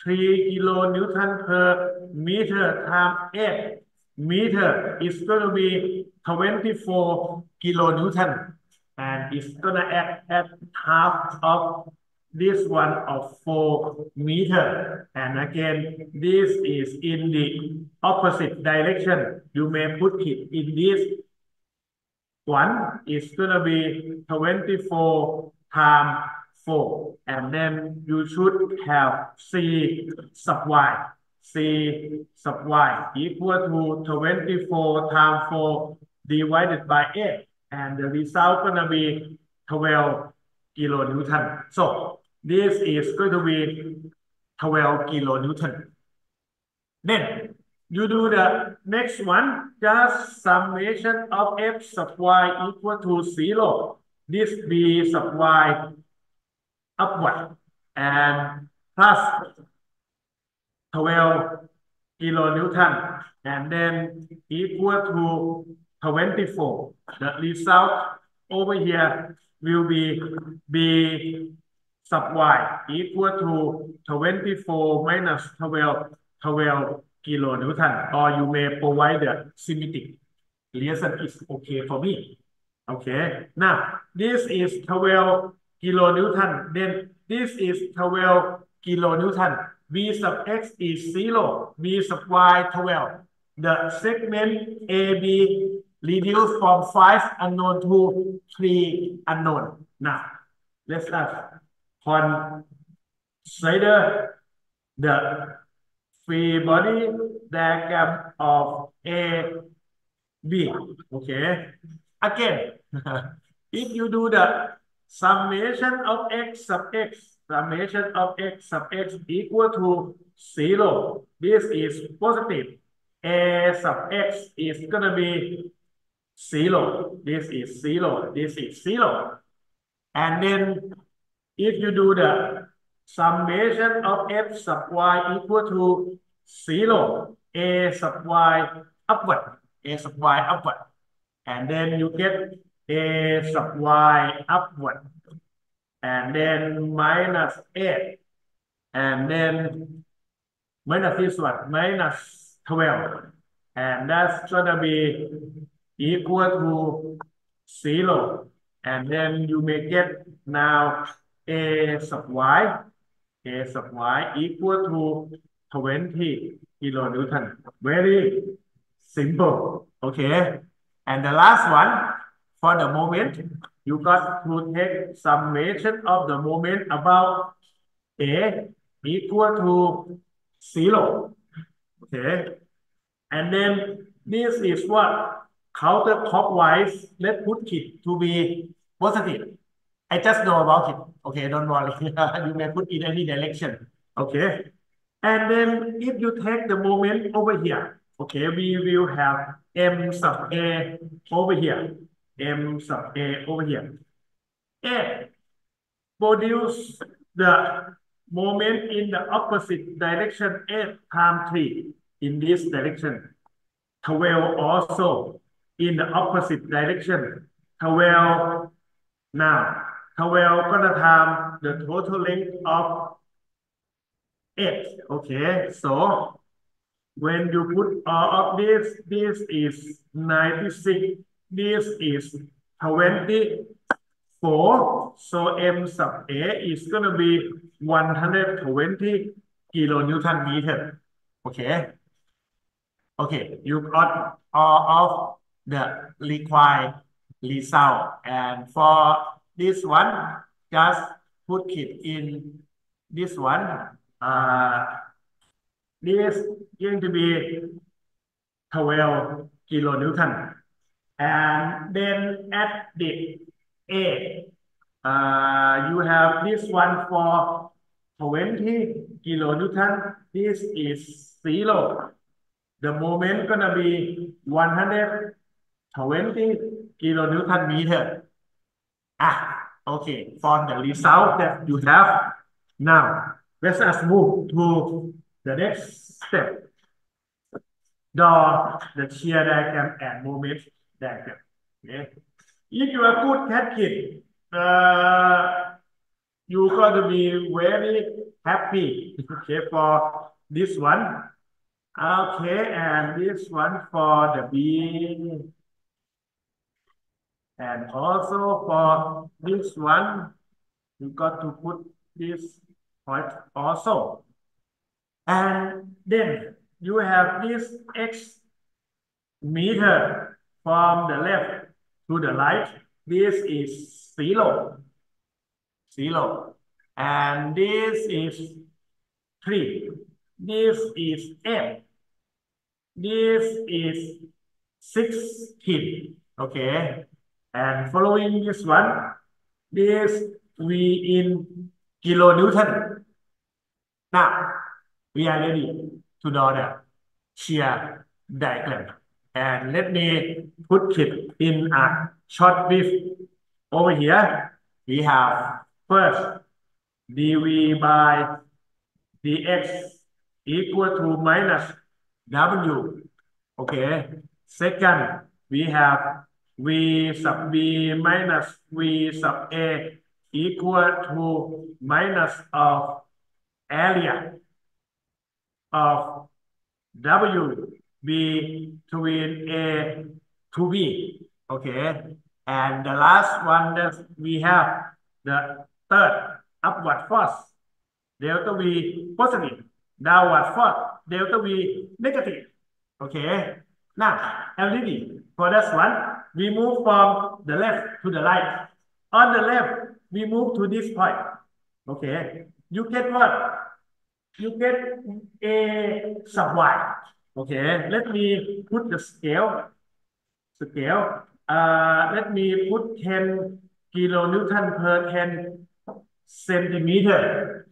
3 kilonewton per meter times 8 meter is going to be 24 kilonewton and it's going to act at half of this one of 4 meter. And again this is in the opposite direction. You may put it in this one is going to be 24 times 4 and then you should have C sub y C sub y equal to 24 times 4 divided by 8 and the result is going to be 12 kilonewton. So this is going to be 12 kilonewton. Then you do the next one, just summation of f sub y equal to 0. This b sub y upward and plus 12 kilonewton and then equal to 24. The result over here will be B sub y equal to 24 minus 12, 12 kilonewton, or you may provide the symmetric reason is okay for me. Okay, now this is 12 kilonewton, then this is 12 kilonewton. V sub x is 0, V sub y 12. The segment AB reduced from 5 unknown to 3 unknown. Now, let's us consider the free body diagram of A, B. Okay. Again, *laughs* if you do the summation of x sub x summation of x sub x equal to 0. This is positive. A sub x is going to be 0. This is 0. This is 0. And then if you do the summation of f sub y equal to 0, a sub y upward, a sub y upward. And then you get a sub y upward. And then minus 8 and then minus this one minus 12 and that's gonna be equal to 0 and then you may get now a sub y a sub y equal to 20 kilonewton very simple okay and the last one for the moment you got to take summation of the moment about A equal to zero. Okay. And then this is what counterclockwise, let's put it to be positive. I just know about it. Okay, don't worry. *laughs* you may put in any direction. Okay. And then if you take the moment over here, okay, we will have M sub A over here m sub a over here. A produce the moment in the opposite direction 8 times 3 in this direction. 12 also in the opposite direction. 12 now. 12 gonna time the total length of 8. Okay, so when you put all of this, this is 96 this is 24. So M sub A is going to be 120 kilonewton meter. Okay. Okay, you got all of the required result. And for this one, just put it in this one. Uh, this is going to be 12 kilonewton and then at the A Uh, you have this one for 20 kilonewton. This is zero. The moment gonna be 120 kilonewton meter. Ah, okay. For the result that you have now, let us move to the next step. Draw the shear diagram and moment diagram. Okay. If you are good cat kid, uh, you're going to be very happy okay, for this one. Okay, and this one for the B. And also for this one, you got to put this point also. And then you have this X meter from the left to the right. This is zero. Zero. And this is three. This is eight. This is sixteen. Okay. And following this one, this we in kilonewton. Now, we are ready to draw the shear diagram. And let me put it in a short brief. Over here, we have first dv by dx equal to minus w. Okay. Second, we have v sub b minus v sub a equal to minus of area of w between a to b. Okay. And the last one that we have the third upward force delta v positive downward force delta v negative okay now already for this one we move from the left to the right. On the left we move to this point. Okay. You get what? You get a sub y okay. Let me put the scale. Scale. Uh let me put 10 kilonewton per 10 centimeter.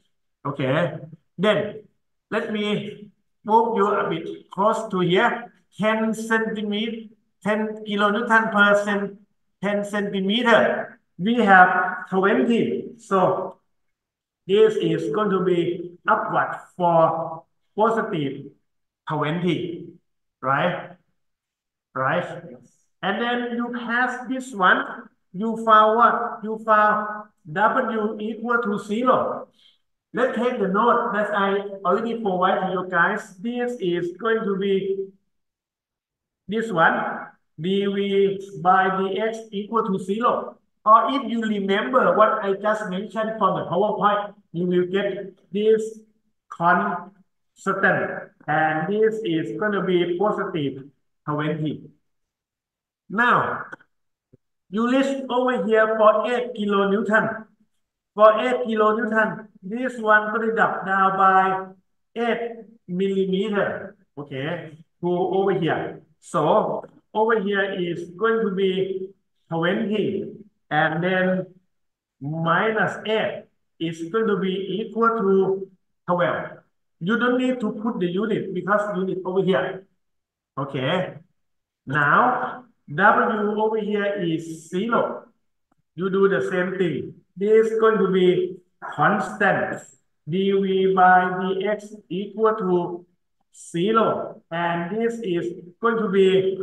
Okay. Then let me move you a bit close to here. 10 centimeter, 10 kilonewton per cent, 10 centimeter. We have 20. So this is going to be upward for positive 20. Right? Right? And then you pass this one. You found what? You found W equal to zero. Let's take the note that I already provide to you guys. This is going to be this one, dv by dx equal to zero. Or if you remember what I just mentioned from the PowerPoint, you will get this constant. And this is going to be positive 20. Now, you list over here for 8 kilonewton. For 8 kilonewton, this one could drop down by 8 millimeter. Okay, go over here. So over here is going to be 20 and then minus 8 is going to be equal to 12. You don't need to put the unit because unit over here. Okay. Now W over here is zero. You do the same thing. This is going to be constant. dv by dx equal to zero. And this is going to be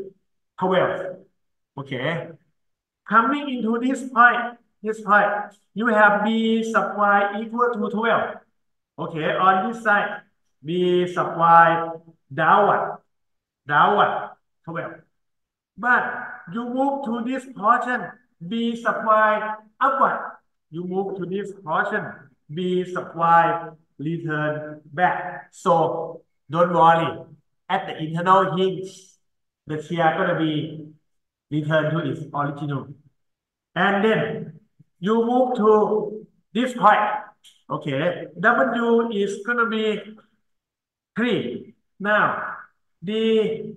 12. Okay. Coming into this point, this point, you have b sub y equal to 12. Okay, on this side, b sub y downward, downward, 12. But you move to this portion, B sub y upward. You move to this portion, B sub y return back. So don't worry. At the internal hinge, the shear gonna be returned to its original. And then you move to this point. Okay, W is gonna be three. Now, the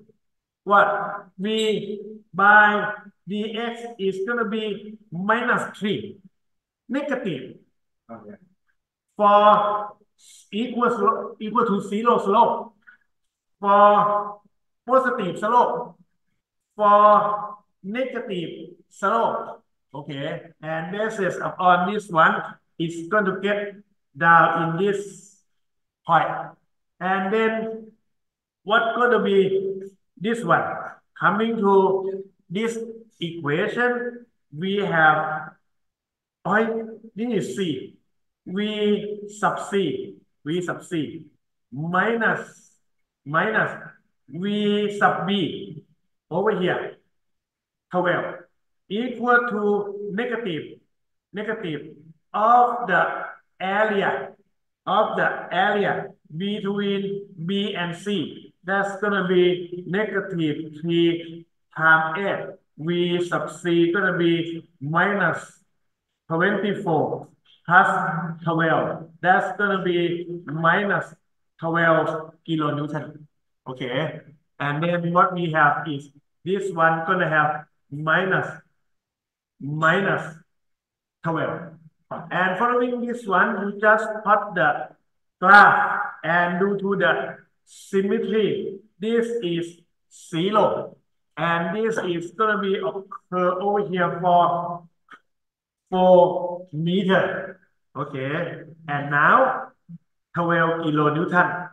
what? V by dx is going to be minus 3. negative Okay. for equal slope, equal to zero slope, for positive slope, for negative slope. Okay, and this is upon this one, is going to get down in this point. And then what going to be this one? Coming to this equation, we have point, this is C. V sub C, V sub C minus, minus V sub B over here, 12 equal to negative, negative of the area, of the area between B and C. That's gonna be negative 3 times 8. V sub C gonna be minus 24 plus 12. That's gonna be minus 12 kilonewton. Okay. And then what we have is this one gonna have minus minus 12. And following this one, we just put the graph and due to the symmetry, this is zero. And this is gonna be occur uh, over here for 4 meter. Okay. And now 12 kilonewton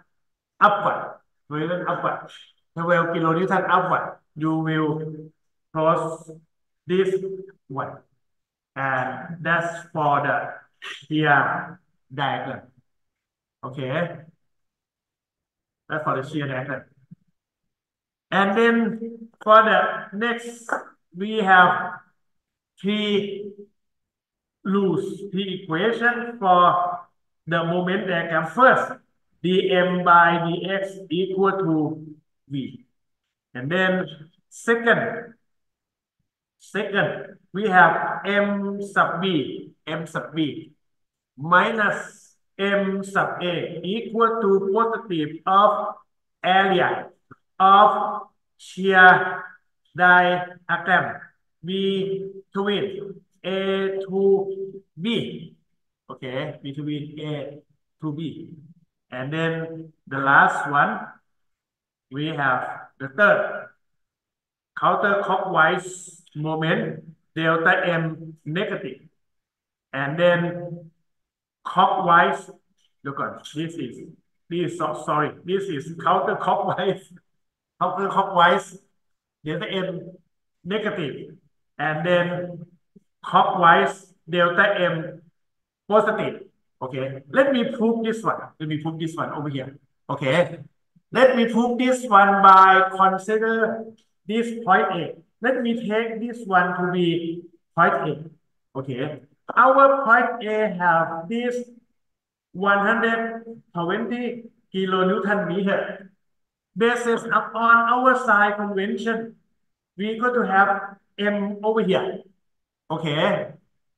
upward. 12 upward. 12 kilonewton upward. You will cross this one. And that's for the shear diagram. Okay. That's for the shear diagram. And then for the next, we have three rules, the equation for the moment diagram. First, dm by dx equal to v. And then second, second, we have m sub b, m sub b minus m sub a equal to positive of area of shear diagram between A to B. Okay, between A to B. And then the last one, we have the third counterclockwise moment, delta M negative. And then clockwise, look on, this is, this is, sorry, this is counterclockwise, *laughs* counterclockwise, delta M negative. And then clockwise delta M positive. Okay, let me prove this one. Let me prove this one over here. Okay, let me prove this one by consider this point A. Let me take this one to be point A. Okay, our point A have this 120 kilonewton meter. Based upon our sign convention, we going to have M over here. Okay.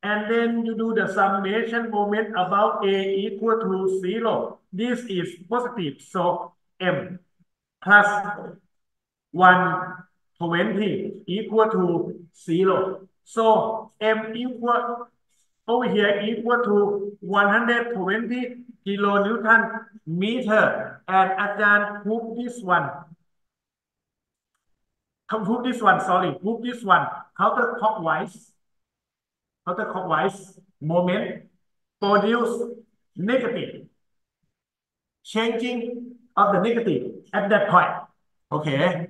And then you do the summation moment about A equal to zero. This is positive. So M plus 120 equal to zero. So M equal over here equal to 120 kilonewton meter. And Ajahn prove this one. Prove this one, sorry, prove this one counterclockwise counterclockwise moment produce negative changing of the negative at that point. Okay.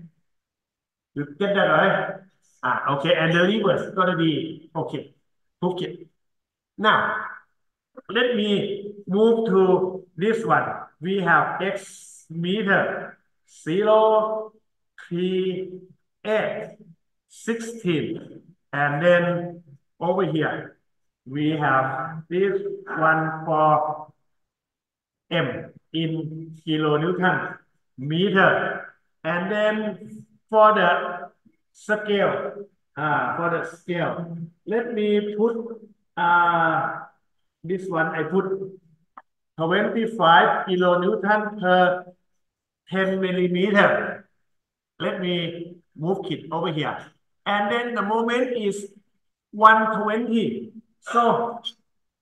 You get that right? Ah, okay. And the reverse gonna be okay. Okay. Now, let me move to this one. We have x meter 0, 3, 8, 16. And then over here, we have this one for M in kilonewton meter. And then for the scale, uh, for the scale, let me put uh, this one, I put 25 kilonewton per 10 millimeter. Let me move it over here. And then the moment is 120. So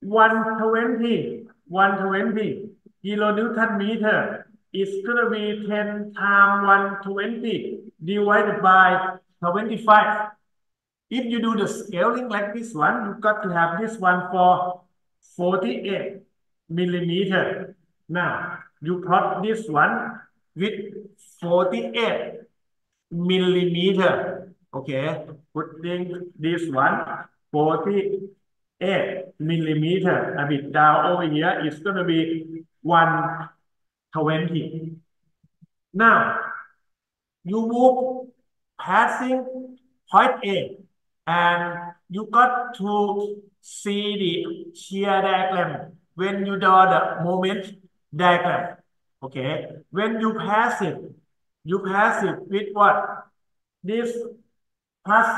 120, 120 kilonewton meter is gonna be 10 times 120 divided by 25. If you do the scaling like this one, you got to have this one for 48 millimeter. Now, you plot this one with 48 millimeter. Okay, putting this one 48 millimeter a bit down over here is going to be 120. Now, you move passing point A and you got to see the shear diagram when you draw the moment diagram. Okay, when you pass it, you pass it with what? This plus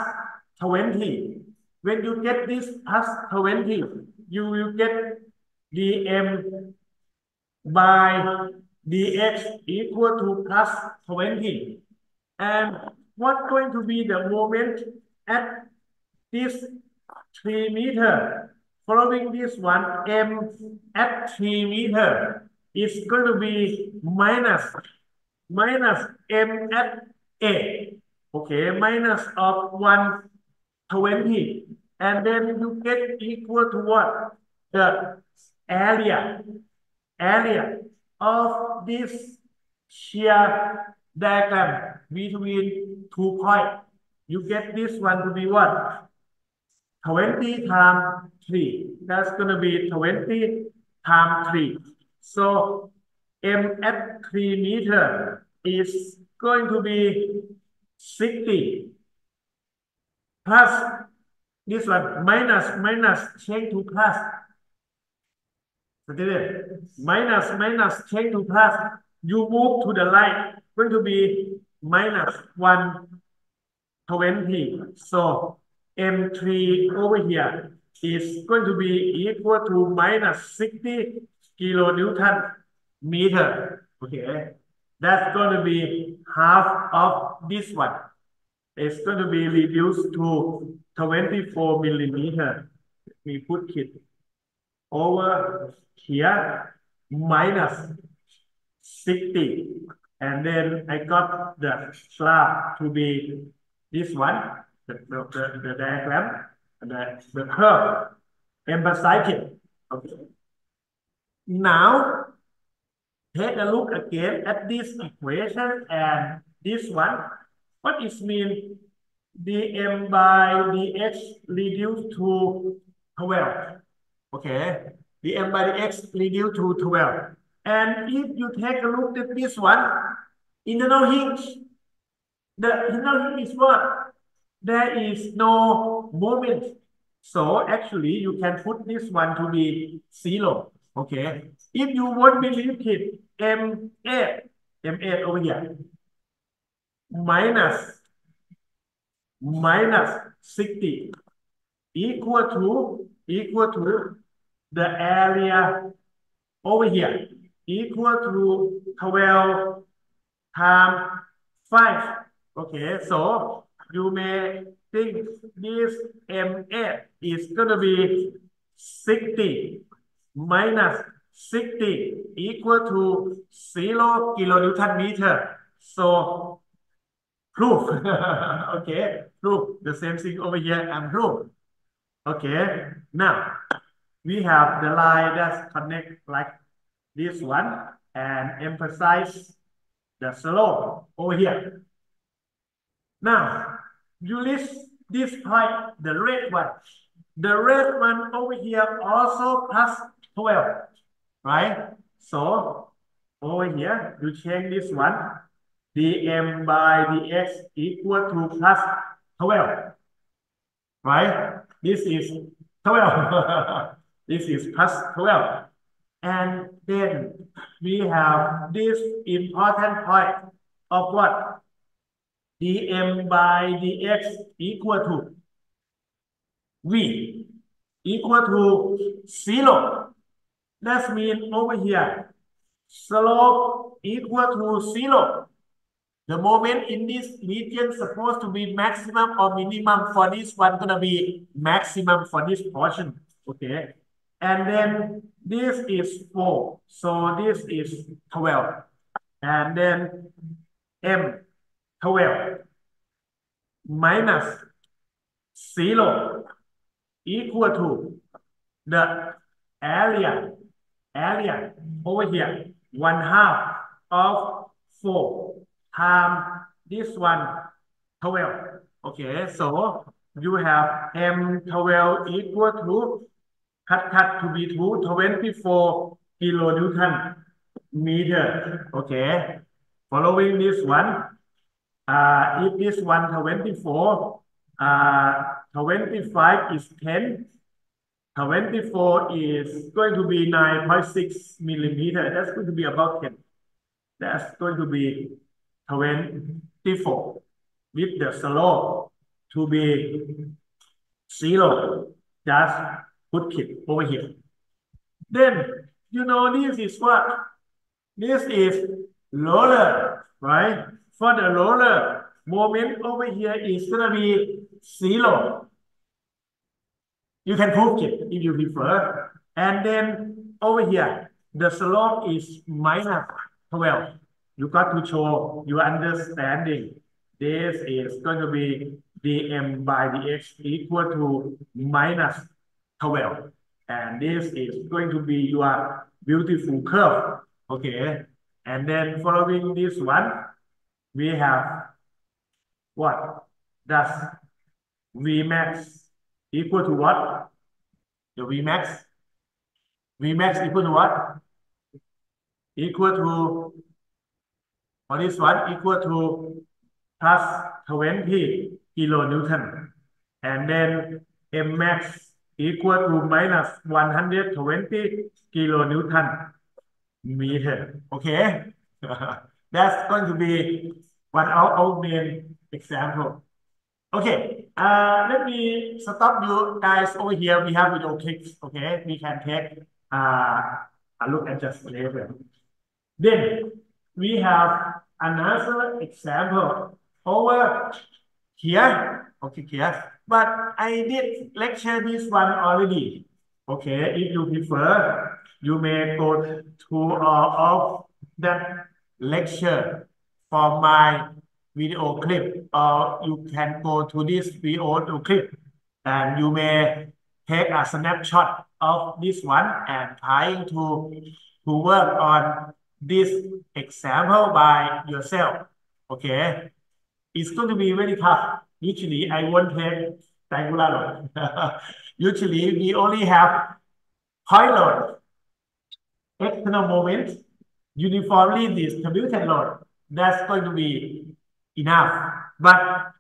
20. When you get this plus 20, you will get dm by dx equal to plus 20. And what's going to be the moment at this 3 meter? Following this one, m at 3 meter is going to be minus minus m at a. Okay, minus of 120. And then you get equal to what? The area, area of this shear diagram between two points. You get this one to be what? 20 times 3. That's going to be 20 times 3. So m at 3 meter is going to be 60 plus this one minus minus change to plus. Okay, minus minus change to plus. You move to the right, going to be minus 120. So M3 over here is going to be equal to minus 60 kilonewton meter. Okay, that's going to be half of this one. is going to be reduced to 24 millimeter. We put it over here minus 60. And then I got the slab to be this one, the, the, the, the diagram, the, the curve, emphasize it. Okay. Now, take a look again at this equation and this one. What is mean dm by dx reduced to 12. Okay, dm by dx reduced to 12. And if you take a look at this one, internal hinge, the internal hinge is what? There is no moment. So actually, you can put this one to be zero. Okay. If you won't believe it, M8, M8 over here, minus, minus 60 equal to, equal to the area over here, equal to 12 times 5. Okay, so you may think this M8 is going to be 60 minus 60 equal to 0 kilonewton meter. So proof. *laughs* okay, proof. The same thing over here and proof. Okay, now we have the line that connect like this one and emphasize the slope over here. Now, you list this point, the red one. The red one over here also plus 12, right? So over here, you change this one, dm by dx equal to plus 12, right? This is 12. *laughs* this is plus 12. And then we have this important point of what? dm by dx equal to v equal to 0. That means over here, slope equal to 0. The moment in this region supposed to be maximum or minimum for this one gonna be maximum for this portion. Okay. And then this is 4. So this is 12. And then M 12 minus 0 equal to the area, area over here, 1 half of 4 times this one 12. Okay, so you have M12 equal to cut cut to be 2 24 kilonewton meter. Okay, following this one, uh, if this one 24, uh, 25 is 10, 24 is going to be 9.6 millimeter. That's going to be about 10. That's going to be 24 with the slope to be zero. Just put it over here. Then, you know, this is what? This is roller, right? For the roller, moment over here is going to be zero. You can prove it if you prefer. And then over here, the slope is minus 12. You got to show your understanding. This is going to be dm by dx equal to minus 12. And this is going to be your beautiful curve. Okay. And then following this one, we have what? Does Vmax equal to what? The Vmax? Vmax equal to what? Equal to, this one, equal to plus 20 kilonewton. And then M max equal to minus 120 kilonewton meter. Okay? *laughs* That's going to be one of our main example. Okay, uh, let me stop you guys over here. We have video clips. Okay, we can take uh, a look at just later. Then we have another example over here. Okay, here. But I did lecture this one already. Okay, if you prefer, you may go to all of that lecture for my video clip or you can go to this video clip and you may take a snapshot of this one and trying to to work on this example by yourself okay it's going to be very tough usually i won't take triangular *laughs* usually we only have high load external moment uniformly distributed load that's going to be enough. But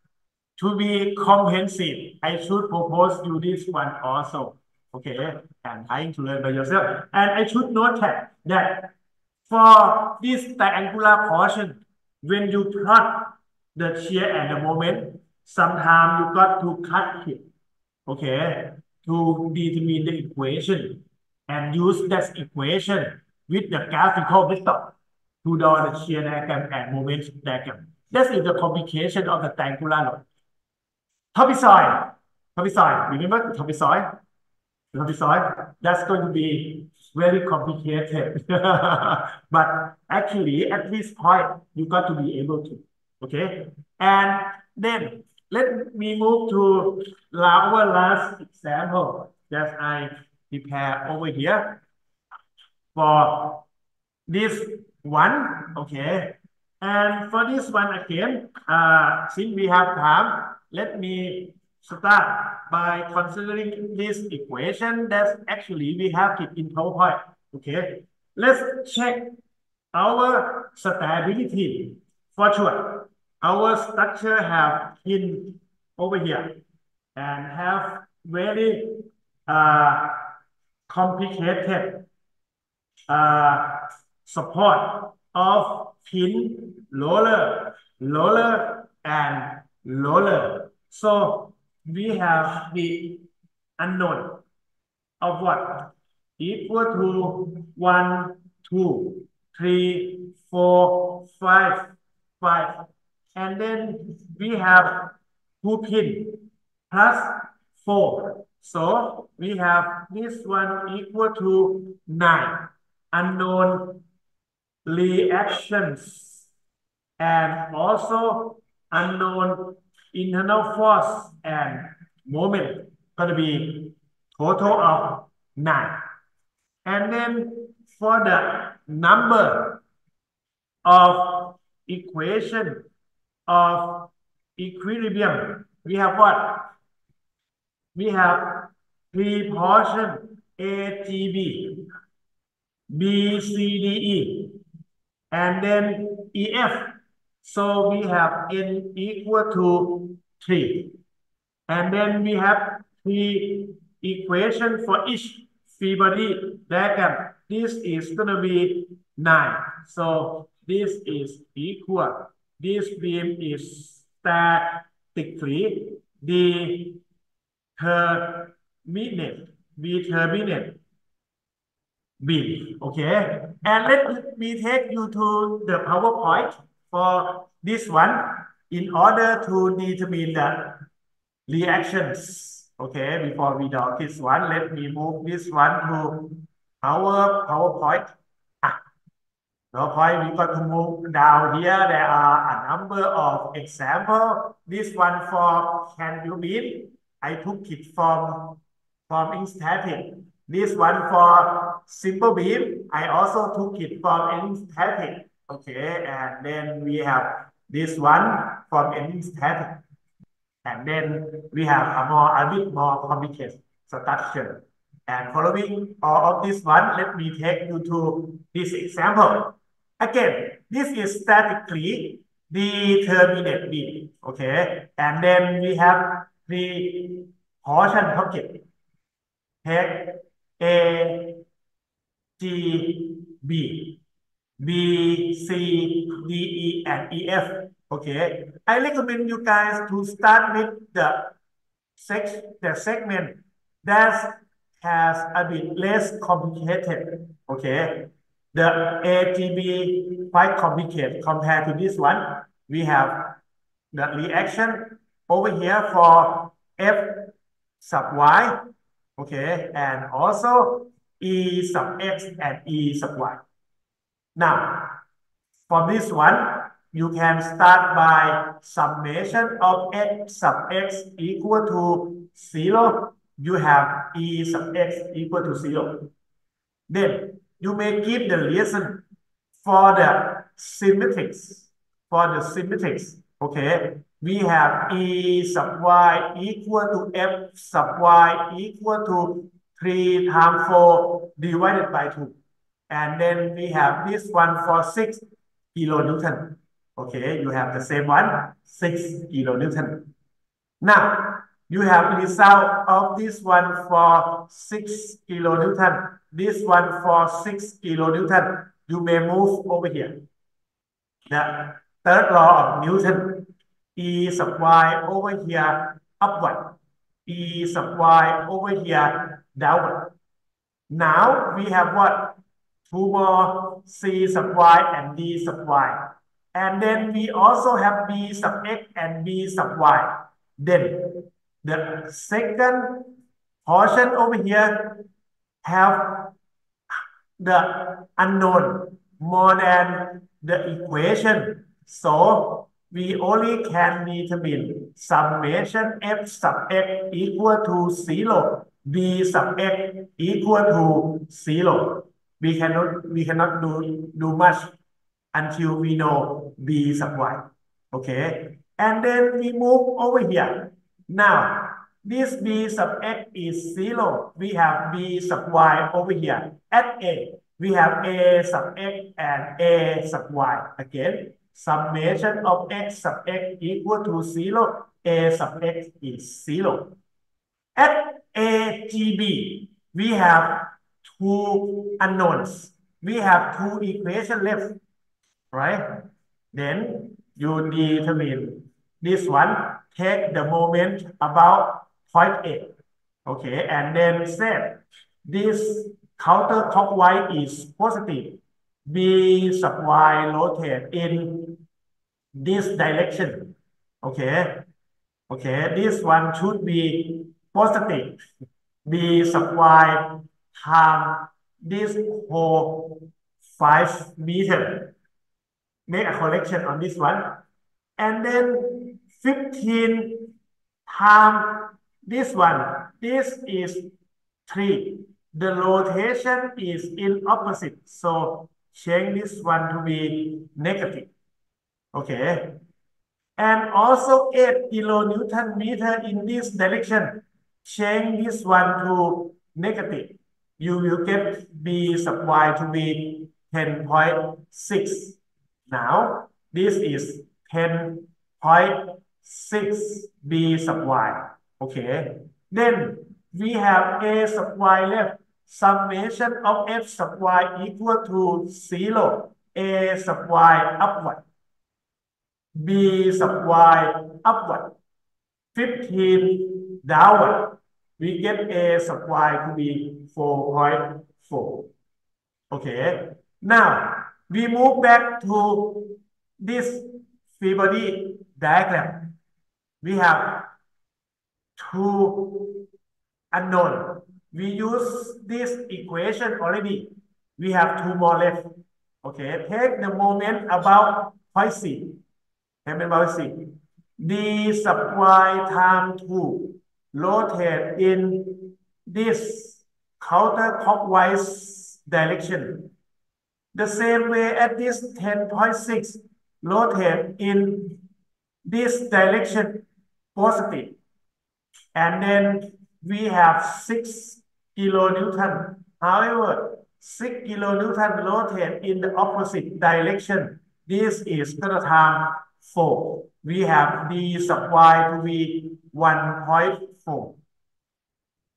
to be comprehensive, I should propose you this one also. Okay, and trying to learn by yourself. And I should note that for this triangular portion, when you plot the shear and the moment, sometimes you got to cut it, okay, to determine the equation and use that equation with the graphical method to draw the shear diagram and moment diagram. That is the complication of the triangular load. Trapezoid, trapezoid, remember the trapezoid, that's going to be very complicated. *laughs* but actually, at this point, you got to be able to, okay? And then let me move to our last example that I prepare over here for this one, okay? And for this one again, uh, since we have time, let me start by considering this equation that actually we have it in PowerPoint. Okay, let's check our stability for sure. Our structure have in over here and have very uh, complicated uh, support of pin, roller, roller, and roller. So we have the unknown of what? Equal to 1, 2, 3, 4, 5, 5. And then we have 2 pin plus 4. So we have this one equal to 9 unknown reactions and also unknown internal force and moment going to be total of 9. And then for the number of equation of equilibrium, we have what? We have three portion A, T, B, B, C, D, E, and then E, F. So we have N equal to 3. And then we have three equation for each body diagram. This is going to be 9. So this is equal. This beam is statically determinate, determinate beam. Okay. And let me take you to the PowerPoint for this one in order to determine the reactions. Okay, before we do this one, let me move this one to our PowerPoint. Ah, PowerPoint, we got to move down here. There are a number of examples. This one for can you beam? I took it from, from static. This one for simple beam, I also took it from static. Okay, and then we have this one from static. And then we have a more a bit more complicated structure. And following all of this one, let me take you to this example. Again, this is statically determinate beam. Okay. And then we have the portion pocket. Take A, G, B, B, C, D, E, and E, F. Okay, I recommend you guys to start with the sex the segment that has a bit less complicated. Okay, the AGB quite complicated compared to this one. We have the reaction over here for F sub Y. Okay, and also E sub X and E sub Y. Now, for this one, you can start by summation of x sub x equal to 0. You have e sub x equal to 0. Then you may give the reason for the symmetrics. For the symmetrics, okay, we have e sub y equal to f sub y equal to 3 times 4 divided by 2. And then we have this one for 6 kilonewton. Okay, you have the same one, 6 kilonewton. Now, you have the result of this one for 6 kilonewton, this one for 6 kilonewton. You may move over here. The third law of Newton, E sub y over here upward, E sub y over here downward. Now we have what? More C sub y and D sub y. And then we also have b sub x and b sub y. Then the second portion over here have the unknown more than the equation. So we only can determine summation f sub x equal to 0, b sub x equal to 0. We cannot, we cannot do, do much until we know b sub y. Okay, and then we move over here. Now, this b sub x is 0. We have b sub y over here. At a, we have a sub x and a sub y. Again, summation of x sub x equal to 0. a sub x is 0. At a, g, b, we have two unknowns. We have two equations left right? Then you determine this one, take the moment about point A. Okay, and then say this counterclockwise is positive. B sub y rotate in this direction. Okay. Okay, this one should be positive. B sub y times this whole 5 meter. Make a collection on this one. And then 15 times this one. This is 3. The rotation is in opposite. So change this one to be negative. Okay. And also 8 kilonewton meter in this direction. Change this one to negative. You will get B sub y to be 10.6. Now, this is 10.6 B sub y. Okay. Then we have A sub y left. Summation of F sub y equal to 0. A sub y upward. B sub y upward. 15 downward. We get A sub y to be 4.4. Okay. Now, we move back to this free body diagram. We have two unknown. We use this equation already. We have two more left. Okay, take the moment about point C. Take about C. D sub y times 2 rotate in this counterclockwise direction. The same way at this 10.6 rotate in this direction positive. And then we have 6 kilonewton. However, 6 kilonewton rotate in the opposite direction. This is gonna time 4. We have d sub y to be 1.4.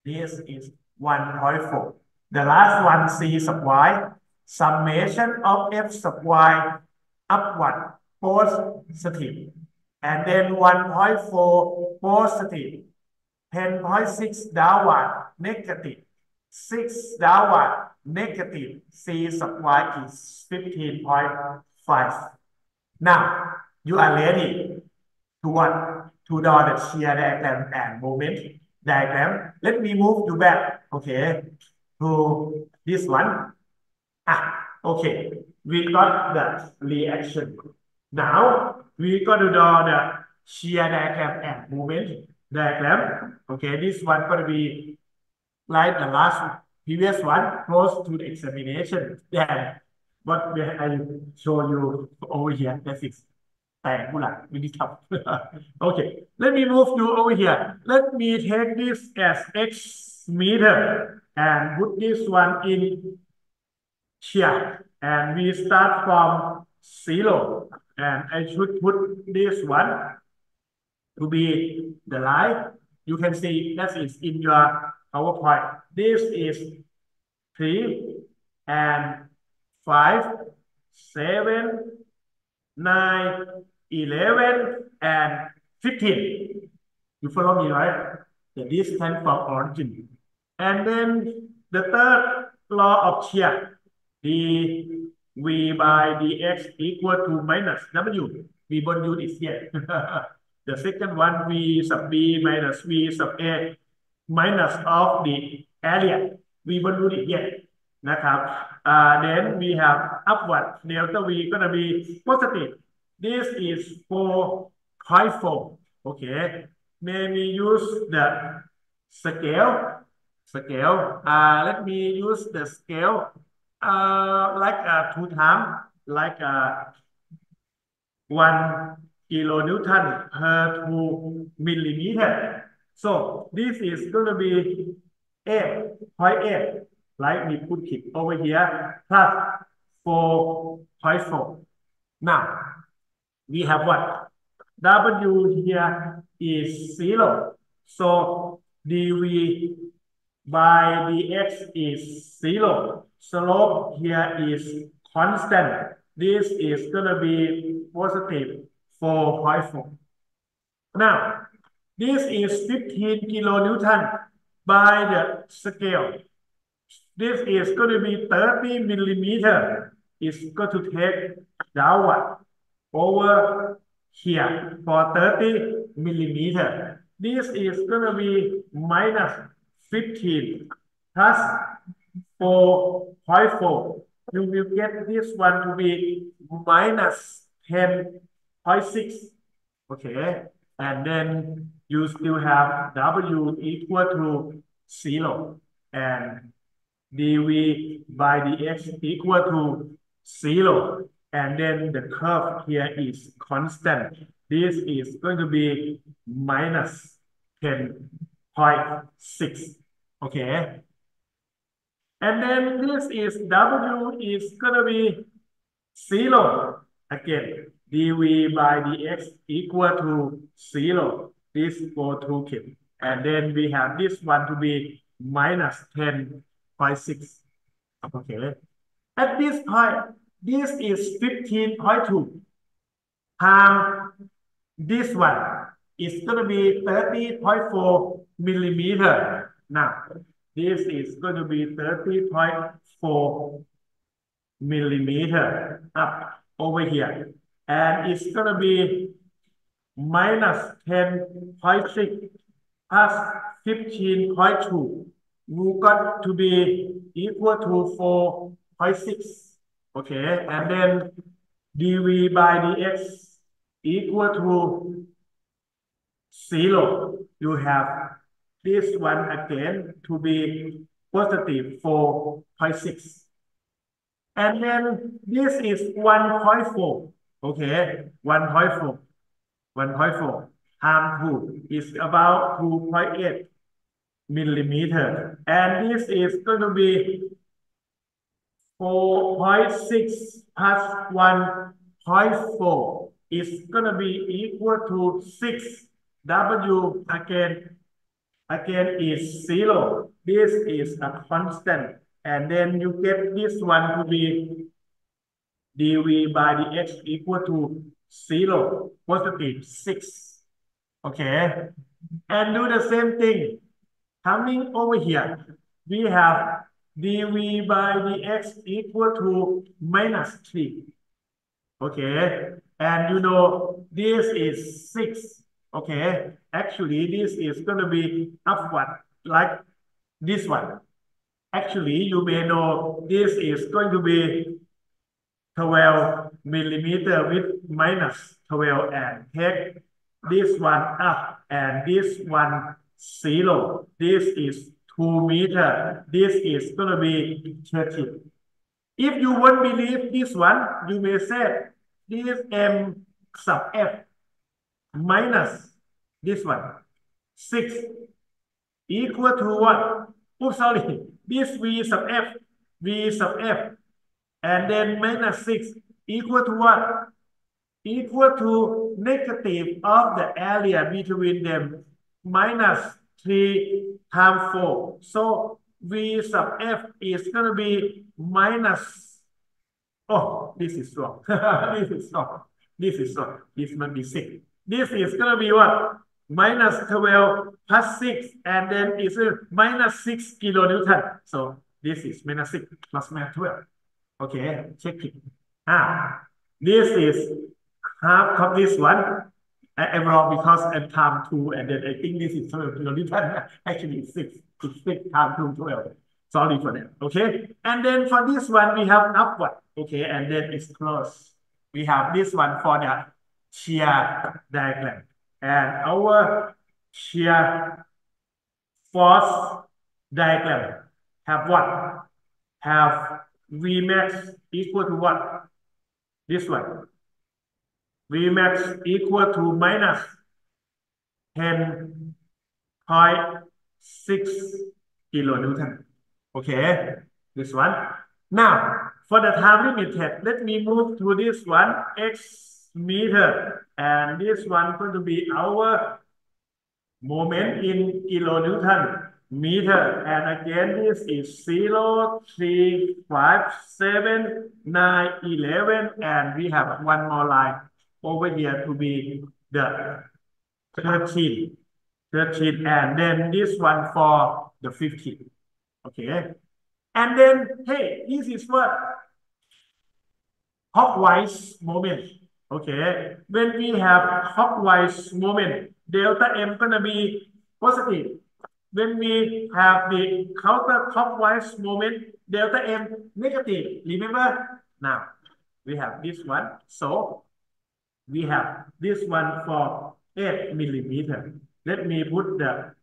This is 1.4. The last one, c sub y, summation of f sub y upward positive. And then 1.4 positive. 10.6 downward negative. 6 downward negative. C sub y is 15.5. Now, you are ready to what? To draw the shear diagram and moment diagram. Let me move you back, okay, to this one. Ah, okay, we got the reaction. Now, we got to draw the shear diagram and moment diagram. Okay, this one going to be like the last previous one, close to the examination. Then, what I show you over here, that's it. Hey, *laughs* okay, let me move to over here. Let me take this as x meter and put this one in here. And we start from zero. And I should put this one to be the line. You can see that is in your PowerPoint. This is three and five, seven, nine 11 and 15. You follow me, right? The distance from origin. And then the third law of shear, the V by dx equal to minus W. We won't use it yet. *laughs* the second one, V sub B minus V sub A minus of the area. We won't use it yet. Nakab. Uh, then we have upward delta V gonna be positive. This is 4.4. Okay. maybe use the scale. Scale. Uh, let me use the scale. Uh, like a two times, like a one kilonewton per two millimeter. So this is gonna be 8.8 right? We put it over here, plus 4.4. Now, we have what? W here is 0. So dV by dx is 0. Slope here is constant. This is going to be positive 4.4. Now, this is 15 kilonewton by the scale this is going to be 30 millimeter. It's going to take downward over here for 30 millimeter. this is gonna be minus 15 plus 4.4. You will get this one to be minus 10.6. Okay, and then you still have W equal to zero and dv by dx equal to zero. And then the curve here is constant. This is going to be minus 10.6. Okay. And then this is W is going to be zero. Again, dv by dx equal to zero. This go to keep. And then we have this one to be minus 10.6. Okay. At this point, this is 15.2 times um, this one is going to be 30.4 millimeter. Now, this is going to be 30.4 millimeter up over here. And it's going to be minus 10.6 plus 15.2. We got to be equal to 4.6. Okay, and then dv by dx equal to zero. You have this one again to be positive 4.6. And then this is 1.4. Okay, 1.4. 1.4 times 2 is about 2.8 millimeter. And this is going to be 4.6 plus 1.4 is going to be equal to 6. W again, again is 0. This is a constant. And then you get this one to be dv by dx equal to 0, positive 6. Okay. And do the same thing. Coming over here, we have dv by dx equal to minus 3. Okay, and you know this is 6. Okay, actually this is going to be upward like this one. Actually, you may know this is going to be 12 millimeter with minus 12 and take this one up and this one zero. This is 2 meter. This is going to be 30. If you won't believe this one, you may say this m sub f minus this one, 6 equal to what? Oh, sorry. This v sub f, v sub f, and then minus 6 equal to what? Equal to negative of the area between them minus 3 times 4. So V sub F is going to be minus, oh, *laughs* this is wrong. this is wrong. This is wrong. This must be 6. This is going to be what? Minus 12 plus 6, and then it's minus 6 kilonewton. So this is minus 6 plus minus 12. Okay, check it. Ah, this is half of this one. Wrong because I'm time two, and then I think this is 12 kilonewton. *laughs* Actually, it's 6. It's 6 times 2, 12. Sorry for that. Okay. And then for this one, we have an upward. Okay. And then it's close. We have this one for the shear diagram. And our shear force diagram have what? Have Vmax equal to what? This one. Vmax equal to minus 10.6 kilonewton. Okay, this one. Now, for the time limited, let me move to this one, x meter. And this one going to be our moment in kilonewton meter. And again, this is 0, 3, 5, 7, 9, 11. And we have one more line over here to be the 13, 13, and then this one for the 15. Okay. And then, hey, this is what? Clockwise moment. Okay. When we have clockwise moment, delta M gonna be positive. When we have the counterclockwise moment, delta M negative. Remember? Now, we have this one. So, we have this one for 8 millimeter. Let me put the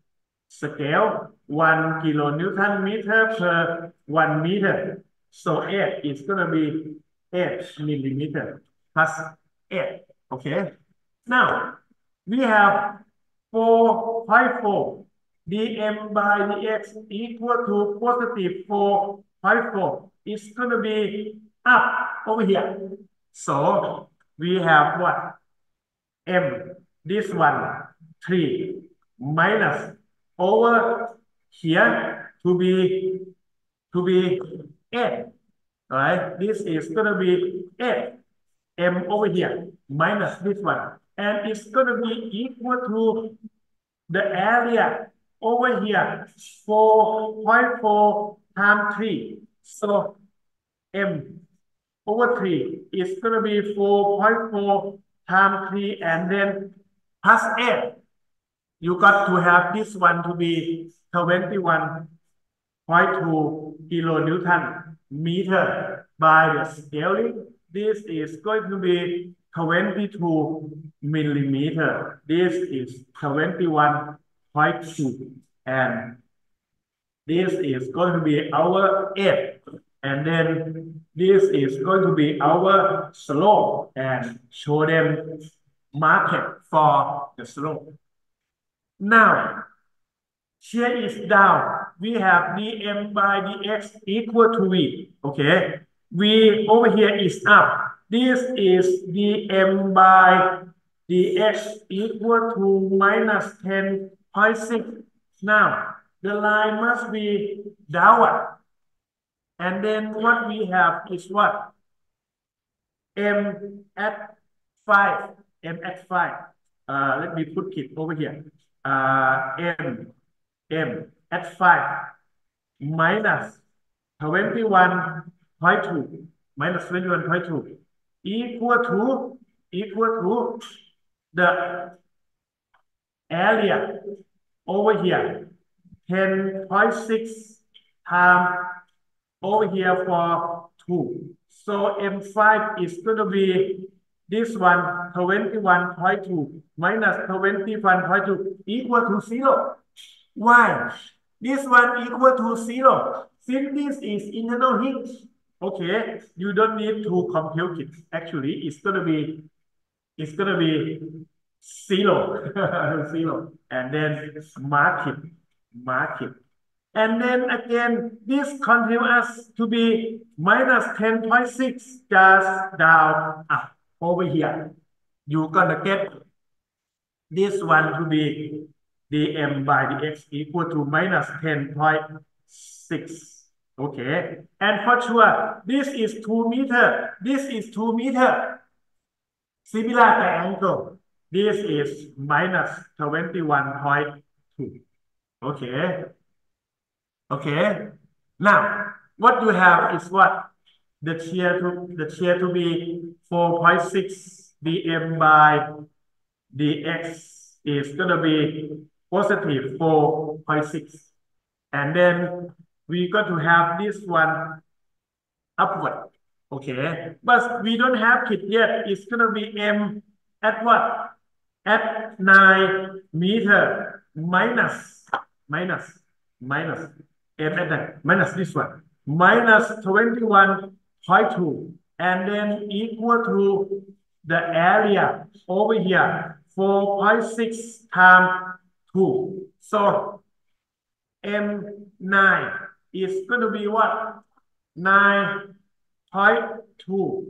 scale 1 kilonewton meter per 1 meter. So 8 is going to be 8 millimeter plus 8. Okay. Now, we have 454 dm by dx equal to positive 454. It's going to be up over here. So we have what? M, this one, 3 minus over here to be to be 8. All right, this is going to be 8 m over here minus this one. And it's going to be equal to the area over here, 4.4 times 3. So m over 3 is going to be 4.4 times 3 and then plus 8 you got to have this one to be 21.2 kilonewton meter by the scaling. This is going to be 22 millimeter. This is 21.2 and this is going to be our F. And then this is going to be our slope and show them market for the slope. Now, here is down. We have dm by dx equal to v. Okay. V over here is up. This is dm by dx equal to minus 10.6. Now, the line must be downward. And then what we have is what? m at 5. m at 5. Uh, let me put it over here uh, m m at 5 minus 21.2 minus 21.2 equal to equal to the area over here 10.6 times over here for 2 so m5 is going to be this one, 21.2 minus 21.2 equal to 0. Why? This one equal to 0. Since this is internal heat, okay, you don't need to compute it. Actually, it's gonna be, it's gonna be zero, *laughs* zero, and then mark it, mark it. And then again, this continues to be minus 10.6, just down, up over here, you're gonna get this one to be dm by dx equal to minus 10.6. Okay, and for sure, this is 2 meter, this is 2 meter. Similar triangle, this is minus 21.2. Okay, okay. Now, what you have is what? the shear to the shear to be 4.6 dm by dx is gonna be positive 4.6 and then we got to have this one upward. Okay? But we don't have it yet. It's gonna be m at what? At 9 meter minus minus minus at that minus this one minus 21 2 and then equal to the area over here 4.6 times 2. So M9 is going to be what? 9.2.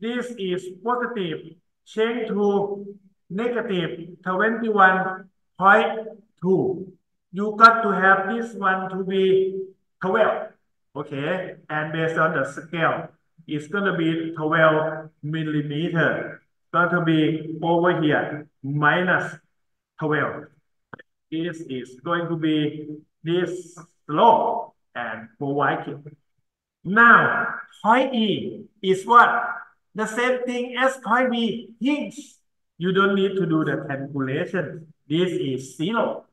This is positive. Change to negative 21.2. You got to have this one to be 12. Okay, and based on the scale, it's going to be 12 millimeter. To be over here, minus 12. This is going to be this slope and provide it. Now, point E is what? The same thing as point B, hinge. You don't need to do the calculation. This is zero.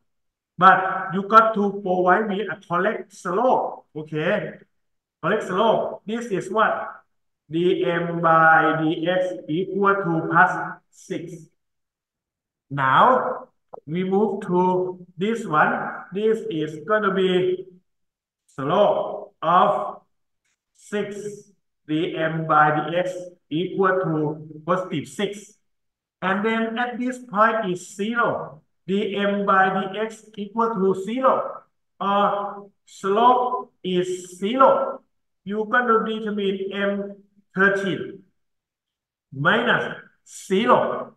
But you got to provide me a correct slope. Okay. Correct slope. This is what? dm by dx equal to plus 6. Now, we move to this one. This is going to be slope of 6 dm by dx equal to positive 6. And then at this point is 0. Dm by dx equal to 0. Or slope is 0. You're going to determine m13 minus 0.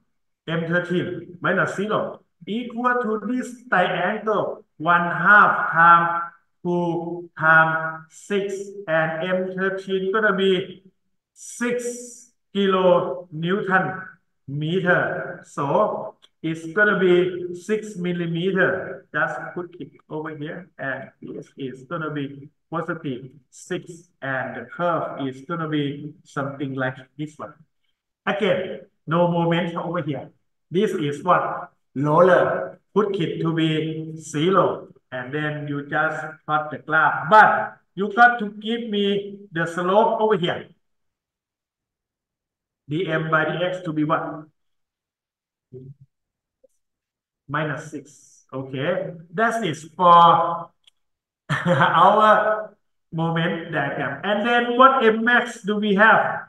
m13 minus 0 equal to this triangle 1 half times 2 times 6 and m13 gonna be 6 kilo newton meter so it's gonna be 6 millimeter. Just put it over here and this is gonna be positive 6 and the curve is gonna be something like this one. Again no moment over here. This is what? Roller. Put it to be zero and then you just plot the graph but you got to give me the slope over here. Dm by dx to be what minus 6 okay that is for *laughs* our moment diagram and then what max do we have?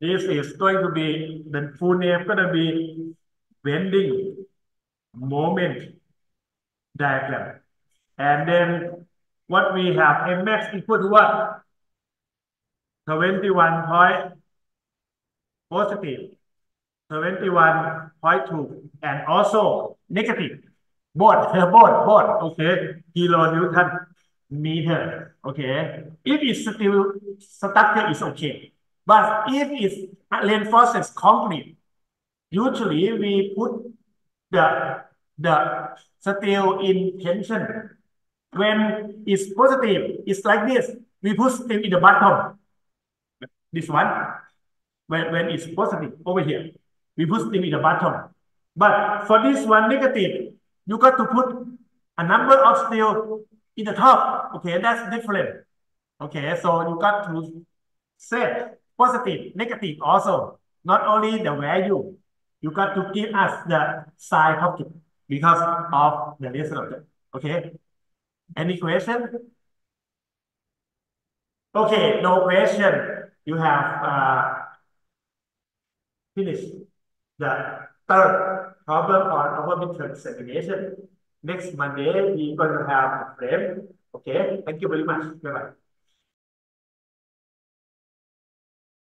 This is going to be the full name going to be bending moment diagram. And then what we have mx equal to what? 21 point positive, 71.2, and also negative. Both, *laughs* both, both, okay, kilonewton meter, okay. If it's still structure is okay. But if it's reinforced concrete, usually we put the the steel in tension. When it's positive, it's like this. We put steel in the bottom. This one. When, when it's positive over here, we put steel in the bottom. But for this one negative, you got to put a number of steel in the top. Okay, that's different. Okay, so you got to set positive, negative also. Not only the value, you got to give us the of it because of the lesson of. Okay. Any question? Okay, no question. You have uh, finished the third problem on our midterm examination. Next Monday, we're going to have a frame. Okay, thank you very much. Bye-bye.